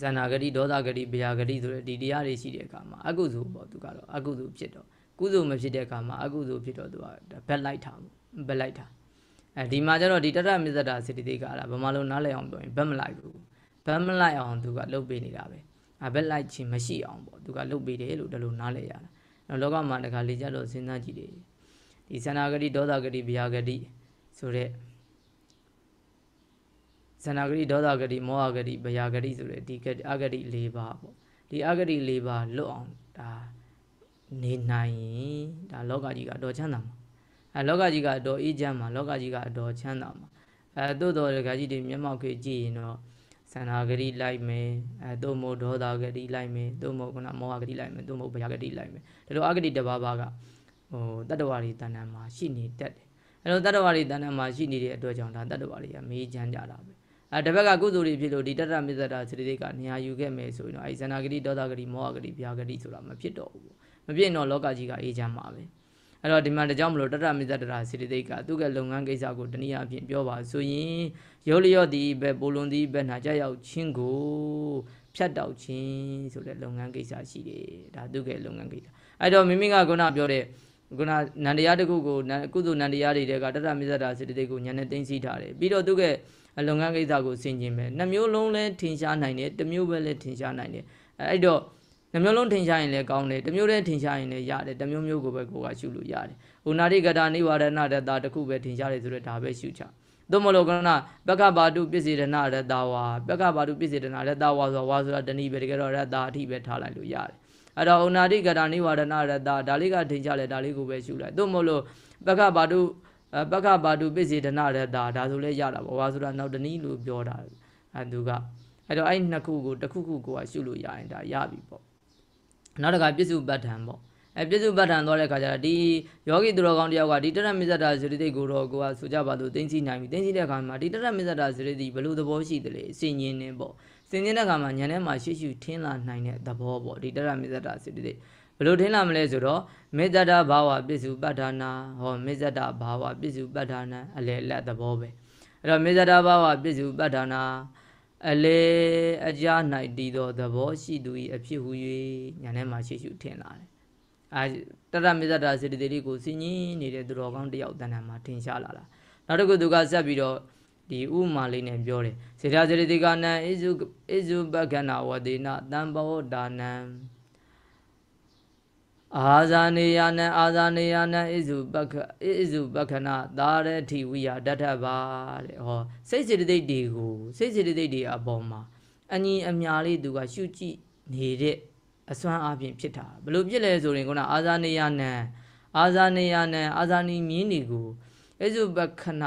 ဇန္နာဂတိဒေါသဂတိဗျာဂတိဆိုတဲ့ဒီတရားတွေရှိတဲ့အခါမှာအကုသိုလ်ပေါ့သူကတော့အကုသိုလ်ဖြစ်တော့ကုသိုလ်မဖြစ်တဲ့အခါမှာအကုသိုလ်ဖြစ်တော့သူကဘက်လိုက်တာဘက်လိုက်တာအဲဒီမှာကျတော့ဒီတရမစ္ဆတာစေတသိက်ကအဲ့ဒါဗမာလိုနားလည်အောင်ပြောရင်ဘက်မလိုက်ဘူး ဘက်မလိုက်အောင်သူကလှုပ်ပေးနေတာပဲအဘက်လိုက်ခြင်းမရှိအောင်ပေါ့သူကလှုပ်ပေးတယ်လို့ဒါလိုနားလည်ရတာ။လောကမှာတခါလေကြတော့စဉ်းစားကြည့်တယ်ဒီသန္နာဂတိဒေါသဂတိဗျာဂတိဆိုတဲ့ဇန္နာဂတိဒေါသဂတိမောဟဂတိဗျာဂတိဆိုတဲ့ဒီအဂတိ၄ပါးပေါ့ဒီအဂတိ၄ပါးလွတ်အောင်ဒါနေနိုင်ရင်ဒါလောကကြီးကတော့ချမ်းသာမှာအဲလောကကြီးကတော့အေးချမ်းမှာလောကကြီးကတော့ချမ်းသာမှာအဲသို့တော်ဒကာကြီးတွေမျက်မှောက်ခေကြည့်ရင်တော့ သန္နာဂတိလိုက်မယ်အဲသို့မဟုတ်ဒေါသဂတိလိုက်မယ်သို့မဟုတ်ကနမောဟဂတိလိုက်မယ်သို့မဟုတ်ဗျာဂတိလိုက်မယ်ဒါလိုအဂတိတစ်ပါးပါးကဟိုတတ္တဝါတွေတဏ္ဍာမှာရှိနေတတ်တယ်အဲလိုတတ္တဝါတွေတဏ္ဍာမှာရှိနေတဲ့အတွက်ကြောင့်ဒါတတ္တဝါတွေကမေးချမ်းကြတာပဲအဲတစ်ဘက်ကကုသိုလ်တွေဖြစ်လို့ဒီတတ္တမစ္ဆတာစေတသိက်ကနေရာယူခဲ့မယ်ဆိုရင်တော့အဲဒီဇန္နာဂတိဒေါသဂတိမောဟဂတိဗျာဂတိဆိုတာမဖြစ်တော့ဘူးမဖြစ်တော့လောကကြီးကအေးချမ်းမှာပဲ အဲ့တော့ဒီမှာတကြောင်မလို့တတ္တမိဇ္ဇတရာစေတသိက်ကသူကလုပ်ငန်းကိစ္စကိုတနည်းအားဖြင့်ပြောပါဆိုရင်ရုပ်လျော့သည်ပဲပိုလွန်သည်ပဲနာကြရောက်ခြင်းကိုဖြတ်တောက်ခြင်းဆိုတဲ့လုပ်ငန်းကိစ္စရှိတယ်ဒါသူကလုပ်ငန်းကိစ္စအဲ့တော့မိမိကခုနပြောတဲ့ခုနနန္တရားတခုကိုကုသိုလ်နန္တရားတွေကတတ္တမိဇ္ဇတာစေတသိက်ကိုညာနဲ့သိသိထားတယ်ပြီးတော့သူကလုပ်ငန်းကိစ္စကိုဆင်ခြင်ပဲနှမျိုးလုံးလဲထင်ရှားနိုင်တယ်တစ်မျိုးပဲလဲထင်ရှားနိုင်တယ်အဲ့တော့ နှမျိုးလုံးထင်ရှားရင်လည်းကောင်းတယ်တစ်မျိုးတည်းထင်ရှားရင်လည်းရတယ်တစ်မျိုးမျိုးကိုပဲကိုကရှုလို့ရတယ်။ဥနာတိကတာနိဝရဏတတတစ်ခုပဲထင်ရှားတယ်ဆိုတော့ဒါပဲရှုချ။သို့မဟုတ်ကနပက္ခပါတုပစ္စေဒနာရတဝါပက္ခပါတုပစ္စေဒနာရတဝါဆိုဝါဆိုတာတဏိပဲတကယ်တော့ရတအထိပဲထားလိုက်လို့ရတယ်။အဲ့တော့ဥနာတိကတာနိဝရဏရတဒါလေးကထင်ရှားလဲဒါလေးကိုပဲရှုလိုက်။သို့မဟုတ်လို့ပက္ခပါတုပက္ခပါတုပစ္စေဒနာရတဒါဆိုလဲရတာပေါ့ဝါဆိုတာနောက်တနည်းလို့ပြောတာအဲသူကအဲ့တော့အဲ့နှစ်ခုကိုတစ်ခုခုကိုကရှုလို့ရရင်ဒါရပြီပေါ့ နောက်တစ်ခါပြစ္စုပ္ပတ္ထံပေါ့အဲပြစ္စုပ္ပတ္ထံသွားတဲ့ခါကျတော့ဒီယောဂီသူတော်ကောင်းတယောက်ကဒီတရမစ္ဆတာဇရိတိကိုတော့ကိုကဆိုကြပါလို့သိသိနိုင်ပြီသိသိတဲ့အခါမှာဒီတရမစ္ဆတာဇရိတိဘယ်လိုသဘောရှိသလဲစင်ញင်းနေပေါ့စင်ញင်းတဲ့အခါမှာညာထဲမှာရှေ့ရှုထင်းလာနိုင်တဲ့သဘောပေါ့ဒီတရမစ္ဆတာဇရိတိဘယ်လိုထင်းလာမလဲဆိုတော့မေတ္တာဘာဝပြစ္စုပ္ပတ္ထာနာဟောမေတ္တာဘာဝပြစ္စုပ္ပတ္ထာနာအလေလက်သဘောပဲအဲ့တော့မေတ္တာဘာဝပြစ္စုပ္ပတ္ထာနာ အလေအကြ၌တည်သောသဘောရှိသူ၏အဖြစ်ဟု၍ညာထဲမှာရှိရှုထင်လာတယ်အာတရမေဇ္ဇတာစေတသိက်လေးကိုစင်ကြီးနေတဲ့သူတော်ကောင်းတစ်ယောက်တဏ္ဍာမှာထင်ရှားလာတာနောက်တစ်ခုသူကဆက်ပြီးတော့ဒီဥမာလေးနဲ့ပြောတယ်စေတစေတသိက်ကနံဣဇုဣဇုပက္ခဏဝတိနတံဘောဒါနံ အာဇာနေယနံအာဇာနေယနံဣဇုပက္ခဣဇုပက္ခဏသာရတိဝိယတတ္ထပါတဲ့ဟောစိတ်စေတသိက်တွေကိုစိတ်စေတသိက်တွေအပေါ်မှာအညီအမြလေးသူကရှုကြည့်နေတဲ့အစွမ်းအပြင်ဖြစ်တာဘလို့ဖြစ်လဲဆိုရင်ခုနအာဇာနေယနံအာဇာနေယနံအာဇာနီမြင်းတွေကိုဣဇုပက္ခဏ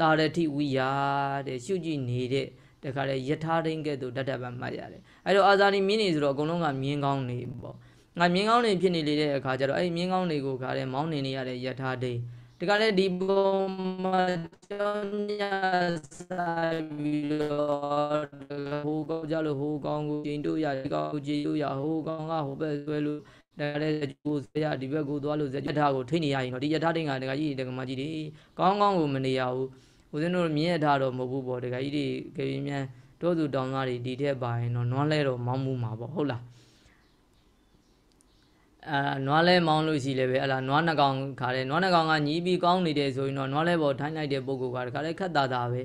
သာရတိဝိယတဲ့ရှုကြည့်နေတဲ့တခါလေယထာရင်းကဲ့သို့တတ္ထပါမှတ်ရတယ်အဲ့တော့အာဇာနီမြင်းနေဆိုတော့အကုန်လုံးကမြင်းကောင်းနေပေါ့ ငါမြင်းကောင်းနေဖြစ်နေလေတဲ့အခါကျတော့အဲ့ဒီမြင်းကောင်းတွေကိုခါတဲ့မောင်းနေနေရတဲ့ယထာဒိတခါလေဒီပုံမှာကြောင်းညဆိုင်ပြီးတော့ဟိုကောင်းကြလို့ဟိုကောင်းကိုကျင်တို့ရဒီကောင်းကိုကျင်တို့ရဟိုကောင်းကဟိုဘက်ဆွဲလို့ဒါလည်းကိုဆွဲရဒီဘက်ကိုသွားလို့ဇယထာကိုထိနေရရင်တော့ဒီယထာဒိကတခါကြီးတကမကြီးတွေကောင်းကောင်းကိုမနေရဘူးဦးဇင်းတို့မြင်ရထားတော့မဟုတ်ဘူးပေါ့တခါကြီးတွေခေရင်မြန်တိုးသူတောင်းသားတွေဒီထက်ပါရင်တော့နွားလဲတော့မောင်းမှုမှာပေါ့ဟုတ်လား အာနွားလဲမောင်းလို့ရှိလဲပဲအလားနွားနှကောင်ခါတယ်နွားနှကောင်ကညီးပြီးကောင်းနေတယ်ဆိုရင်တော့နွားလဲပေါ်ထိုင်းလိုက်တဲ့ပုံကတခါလဲခက်တာတာပဲ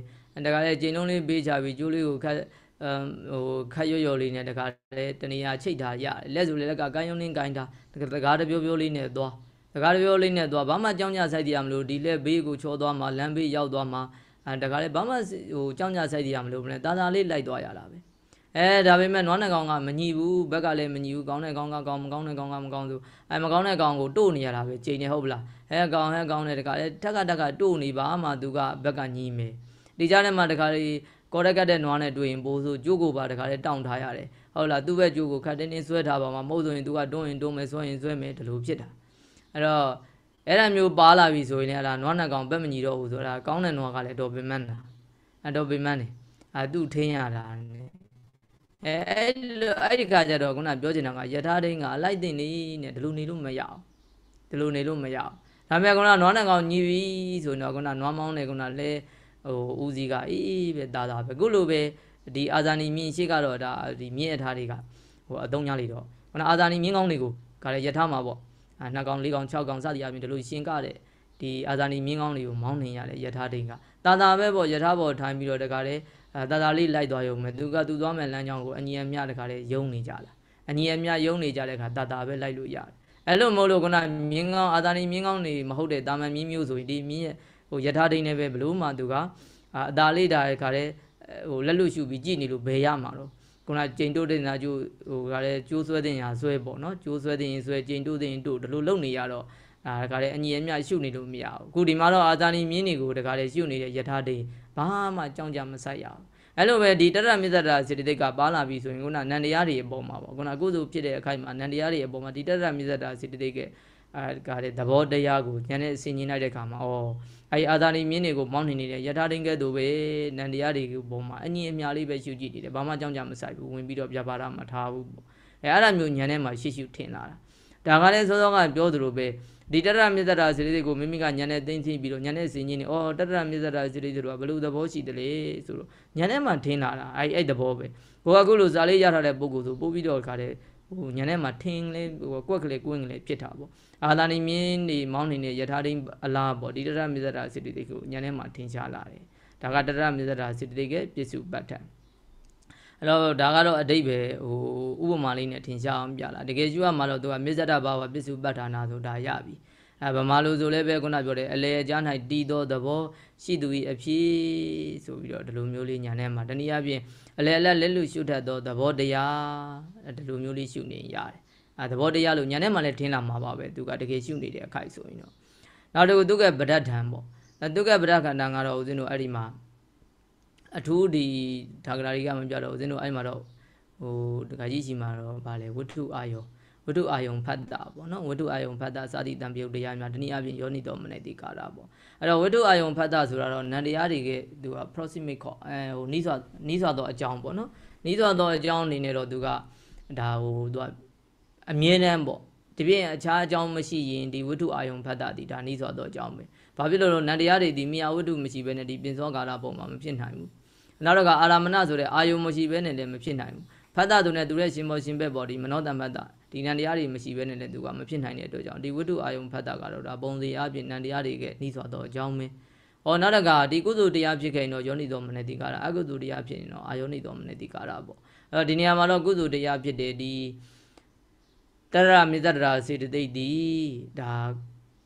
တခါလဲကျင်းလုံးလေးပေးချပြီးကျိုးလေးကိုခက်အမ်ဟိုခက်ရွရွလေးနဲ့တခါလဲတနေရာချိတ်ထားရတယ်လက်စုလေးလက်ကကိုင်းယုံလင်းကိုင်းထားတခါတပြိုးပြိုးလေးနဲ့သွားတခါတပြိုးလေးနဲ့သွားဘာမှကြောင်းကြဆိုင်တရားမလို့ဒီလက်ဘေးကိုချောသွားမှာလမ်းဘေးရောက်သွားမှာအဲတခါလဲဘာမှဟိုကြောင်းကြဆိုင်တရားမလို့ဘယ်လဲတာတာလေးလိုက်သွားရတာပဲ အဲဒါပေမဲ့နွားနှကောင်ကမညီဘူးဘက်ကလည်းမညီဘူးကောင်းတဲ့ကောင်ကကောင်းမကောင်းတဲ့ကောင်ကမကောင်းဆိုအဲမကောင်းတဲ့ကောင်ကိုတို့နေရတာပဲချိန်နေဟုတ်ပလားအဲကောင်ဟဲကောင်နဲ့တခါလေထက်ကတက်ကတို့နေပါမှသူကဘက်ကညီမယ်ဒီကြားထဲမှာတခါလေကောရက်ကတ်တဲ့နွားနဲ့တွေ့ရင်ပိုးဆိုကျိုးကိုပါတခါလေတောင့်ထားရတယ်ဟုတ်လားသူ့ဘက်ကျိုးကိုခတ်တင်းတင်းဆွဲထားပါမှာမဟုတ်ဆိုရင်သူကတွန်းရင်တွန်းမယ်ဆွဲရင်ဆွဲမယ်ဒီလိုဖြစ်တာအဲ့တော့အဲ့ဒါမျိုးပါလာပြီဆိုရင်လည်းအဲ့ဒါနွားနှကောင်ဘက်မညီတော့ဘူးဆိုတာကောင်းတဲ့နွားကလည်းတော့ပင်မန်းတာအဲ့တော့ပင်မန်းနေအဲသူ့ထင်းရတာနဲ့ အဲအဲ့လိုအဲ့ဒီခါကျတော့ခုနပြောချင်တာကယထာဒိန်ကအလိုက်တင်နေနဲ့ဒီလိုနေလို့မရအောင်ဒီလိုနေလို့မရအောင်ဒါပေမဲ့ခုနနွားနှကောင်ညီပြီဆိုတော့ခုနနွားမောင်းနေခုနလဲဟိုဦးစီးကအေးအေးပဲတာတာပဲခုလိုပဲဒီအာဇာနီမြင့်ရှိကတော့ဒါဒီမြင့်အထားတွေကဟိုအတုံးရလေတော့ခုနအာဇာနီမြင့်ကောင်းတွေကိုကလည်းယထာမှာပေါ့အာနှစ်ကောင်လေးကောင်၆ကောင်စသည်အပြင်ဒီလိုရှင်းကတဲ့ဒီအာဇာနီမြင်းကောင်းတွေကိုမောင်းနေရတဲ့ယထာဒိန်ကတာတာပဲပေါ့ယထာပေါ်ထိုင်ပြီးတော့တခါလေ အဲတာတာလေးလိုက်သွားရုံပဲသူကသူသွားမဲ့လမ်းကြောင်းကိုအညီအမျှတခါလေယုံနေကြလားအညီအမျှယုံနေကြတဲ့ခါတာတာပဲလိုက်လို့ရတယ်အဲ့လိုမဟုတ်လို့ခုနမြင်းကောင်းအာဇာနီမြင်းကောင်းတွေမဟုတ်တဲ့တာမန်မြင်းမျိုးဆိုရင်ဒီမြင်းရဲ့ဟိုယထာဒိန်နဲ့ပဲဘလို့မှသူကအအသာလေးတာခါလေဟိုလက်လွတ်ရှုပြီးကြည်နေလို့ဘယ်ရမှာတော့ခုနကျိန်တိုးတဲ့နာကျိုးဟိုကလည်းကျိုးဆွဲတဲ့ညာဆွဲပေါ့နော်ကျိုးဆွဲတဲ့ရင်ဆွဲကျိန်တိုးတဲ့ရင်တို့ဒီလိုလုပ်နေရတော့အာဒါကလည်းအညီအမျှရှုနေလို့မရဘူးအခုဒီမှာတော့အာဇာနီမြင်းတွေကိုဒါကလည်းရှုနေတဲ့ယထာဒိန် ဘာမှကြောင်းကြမဆိုင်ရဘူးအဲ့လိုပဲဒီတရမြစ္ဆတာစေတသိက်ကပါလာပြီဆိုရင်ခုနနန္တရားတွေအပေါ်မှာပေါ့ခုနကုသိုလ်ဖြစ်တဲ့အခိုက်မှာနန္တရားတွေအပေါ်မှာဒီတရမြစ္ဆတာစေတသိက်ကအဲဒါကလည်းသဘောတရားကိုဉာဏ်နဲ့အစဉ်ကြီးလိုက်တဲ့အခါမှာဩအဲဒီအာသာနီမြင်းတွေကိုမောင်းနေနေတဲ့ယထာဒိန်ကဲ့သို့ပဲနန္တရားတွေပုံမှာအညီအမြလေးပဲရှုကြည့်နေတယ်ဘာမှကြောင်းကြမဆိုင်ဘူးဝင်ပြီးတော့ပြပါတာမထားဘူးပေါ့အဲအဲ့ဒါမျိုးဉာဏ်နဲ့မှရှေ့ရှုထင်လာတာဒါကလည်းစောစောကပြောသလိုပဲ ဒီတရမြစ္ဆတာစေတသိက်ကိုမိမိကဉာဏ်နဲ့သိသိပြီးတော့ဉာဏ်နဲ့စဉ်းကြီးနေဩတရမြစ္ဆတာစေတသိက်ဆိုတာဘယ်လိုသဘောရှိတယ်လေဆိုတော့ဉာဏ်နဲ့မှထင်လာတာအဲအဲ့သဘောပဲကိုကအခုလိုဇာလေးရထားတဲ့ပုံကိုဆိုပို့ပြီးတော့ခါတဲ့ဟိုညာထဲမှာထင်းလေးဟိုကွက်ကလေးကွင်းကလေးဖြစ်တာပေါ့အာသာနေမြင်းနေမောင်းနေတဲ့ယထာတိအလားပေါ့ဒီတရမြစ္ဆတာစေတသိက်ကိုညာထဲမှာထင်ရှားလာတယ်ဒါကတရမြစ္ဆတာစေတသိက်ကပြစ္စုပ္ပတ္ထ အဲ့တော့ဒါကတော့အတိတ်ပဲဟိုဥပမာလေးနဲ့ထင်ရှားအောင်ပြလာတကယ်ကျွတ်မှတော့သူကမြစ္ဆတဘာဝပြစ္စုပ္ပတ္ထာနာဆိုဒါရပြီအဲဗမာလိုဆိုလည်းပဲခုနပြောတယ်အလေအကြား၌တည်သောသဘောရှိသူ၏အဖြစ်ဆိုပြီးတော့ဒီလိုမျိုးလေးညာထဲမှာတနည်းအားဖြင့်အလေအလတ်လက်လူရှုထက်သောသဘောတရားဒီလိုမျိုးလေးရှုနေရတယ်အဲသဘောတရားလို့ညာထဲမှာလည်းထင်းလာမှာပါပဲသူကတကယ်ရှုနေတဲ့အခိုက်ဆိုရင်တော့နောက်တစ်ခုသူကဗဒ္ဒထံပေါ့အဲသူကဗဒ္ဒခန္ဓာကတော့ဦးဇင်းတို့အဲ့ဒီမှာ အထူးဒီဒါဂရာကြီးကမပြတော့ဦးဇင်းတို့အဲ့မှာတော့ဟိုတခါကြီးရှိမှာတော့ဗာလေဝတ္ထုအာယောဝတ္ထုအာယုံဖတ်တာပေါ့နော်ဝတ္ထုအာယုံဖတ်တာစသည်တံပြုတ်တရားများတနည်းအားဖြင့်ယောနိတော်မနေတိကာရပေါ့အဲ့တော့ဝတ္ထုအာယုံဖတ်တာဆိုတာတော့နန္တရားတွေကသူက proximate ခေါ်အဲဟိုနီးစွာနီးစွာသောအကြောင်းပေါ့နော်နီးစွာသောအကြောင်းအနေနဲ့တော့သူကဒါဟိုသူကအမြဲတမ်းပေါ့ဒီပြင်အခြားအကြောင်းမရှိရင်ဒီဝတ္ထုအာယုံဖတ်တာဒီဒါနီးစွာသောအကြောင်းပဲဘာဖြစ်လို့လဲနန္တရားတွေဒီမြာဝတ္ထုမရှိဘဲနဲ့ဒီပြင်စောကာလပုံမှာမဖြစ်နိုင်ဘူး နောက်တော့ကအာရမဏဆိုတဲ့အာယုံမရှိဘဲနဲ့လည်းမဖြစ်နိုင်ဘူးဖတ်တာသူနဲ့သူရဲ့ရှင်မောရှင်ဘက်ပေါ်ဒီမနောတမ္ပတ္တဒီနန္တရားတွေမရှိဘဲနဲ့လည်းသူကမဖြစ်နိုင်တဲ့အတွက်ကြောင့်ဒီဝိတုအာယုံဖတ်တာကတော့ဒါပုံစီအပြင်နန္တရားတွေကနှီးစွာတော့အကြောင်းပဲဟောနောက်တော့ကဒီကုသိုလ်တရားဖြစ်ခဲ့ရင်တော့ယောနိတော်မနတိကာရအကုသိုလ်တရားဖြစ်ရင်တော့အာယောနိတော်မနတိကာရပေါ့အဲ့တော့ဒီနေရာမှာတော့ကုသိုလ်တရားဖြစ်တယ်ဒီတရရမေတ္တရာစေတသိက်ဒီဒါ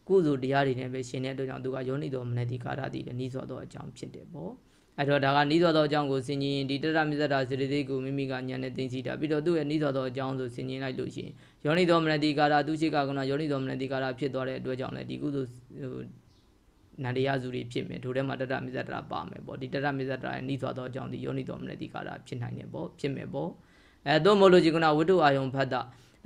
ကုသိုလ်တရားတွေနဲ့ပဲရှင်တဲ့အတွက်ကြောင့်သူကယောနိတော်မနတိကာရတည်တယ်နှီးစွာတော့အကြောင်းဖြစ်တယ်ပေါ့ အဲ့တော့ဒါကနှီးစွာသောအကြောင်းကိုဆင်ခြင်ရင်ဒီတရမြစ္ဆတာစေတသိက်ကိုမိမိကဉာဏ်နဲ့သိသိတာပြီးတော့သူ့ရဲ့နှီးစွာသောအကြောင်းဆိုဆင်ခြင်လိုက်လို့ရှိရင်ယောနိတော်မနတိကာရသူရှိကကနာယောနိတော်မနတိကာရဖြစ်သွားတဲ့အတွက်ကြောင့်လည်းဒီကုသိုလ်ဟိုနန္တရားစုတွေဖြစ်မယ်ထိုထဲမှာတရမြစ္ဆတာပါမယ်ပေါ့ဒီတရမြစ္ဆတာရဲ့နှီးစွာသောအကြောင်းဒီယောနိတော်မနတိကာရဖြစ်နိုင်တယ်ပေါ့ဖြစ်မယ်ပေါ့အဲတော့မဟုတ်လို့ဒီကနာဝိတုအာယုံဖတ်တာ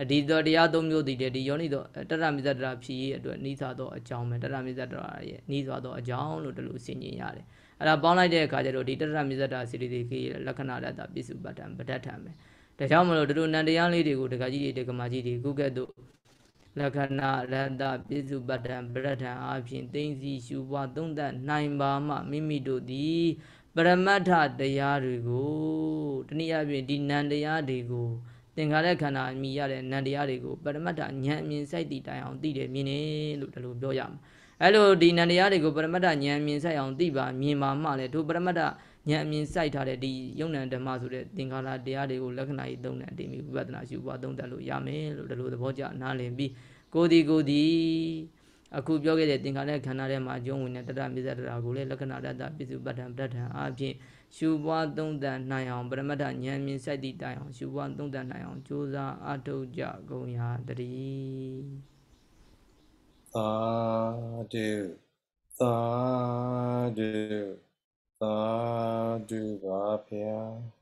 ဒီတော့တရားသုံးမျိုးတည်တယ်ဒီယောနိတော်တရမြစ္ဆတာဖြစ်ရဲ့အတွက်နှီးစွာသောအကြောင်းပဲတရမြစ္ဆတာရဲ့နှီးစွာသောအကြောင်းလို့ဒီလိုဆင်ခြင်ရတယ် အဲ့ဒါပေါင်းလိုက်တဲ့အခါကျတော့ဒီတရမြစ္ဆတာစီရီတိခေလက္ခဏာတတပိစုပတ္တံပဋ္ဌထံပဲဒါကြောင့်မလို့တို့နန္တရားလေးတွေကိုဒကာကြီးတွေဒကမာကြီးတွေခုကဲ့သို့လက္ခဏာရတ္တပိစုပတ္တံပဋ္ဌထံအပြင်သိမ့်စီရှုပွားသုံးသပ်နိုင်ပါမှမိမိတို့သည်ပရမတ္ထတရားတွေကိုတနည်းအားဖြင့်ဒီနန္တရားတွေကိုသင်္ခါရခန္ဓာအမိရတဲ့နန္တရားတွေကိုပရမတ္ထဉာဏ်အမြင်စိုက်တည်တိုင်အောင်သိတယ်မြင်တယ်လို့ဒီလိုပြောရမှာ အဲ့လိုဒီနန္တရားတွေကိုပရမတ္ထဉာဏ်အမြင်စိုက်အောင်သိပါမြင်ပါမှလည်းတို့ပရမတ္ထဉာဏ်အမြင်စိုက်ထားတဲ့ဒီယုံ nant ဓမ္မဆိုတဲ့သင်္ခါရတရားတွေကိုလက္ခဏာကြီးသုံးတဲ့အတိမိဝိပဿနာရှုပွားသုံးတတ်လို့ရမယ်လို့ဒီလိုသဘောကျနားလည်ပြီးကိုယ်ဒီကိုယ်ဒီအခုပြောခဲ့တဲ့သင်္ခါရခန္ဓာထဲမှာအကျုံးဝင်တဲ့တတမြစ္ဆတရာကိုလည်းလက္ခဏာတတပိစုပဋ္ဌံပဋ္ဌံအပြင်ရှုပွားသုံးတန်နိုင်အောင်ပရမတ္ထဉာဏ်မြင်စိုက်တည်တိုင်အောင်ရှုပွားသုံးတန်နိုင်အောင်ကြိုးစားအထောက်ကြကုန်ရာတည်း သာဓုသာဓုသာဓုပါဗျာ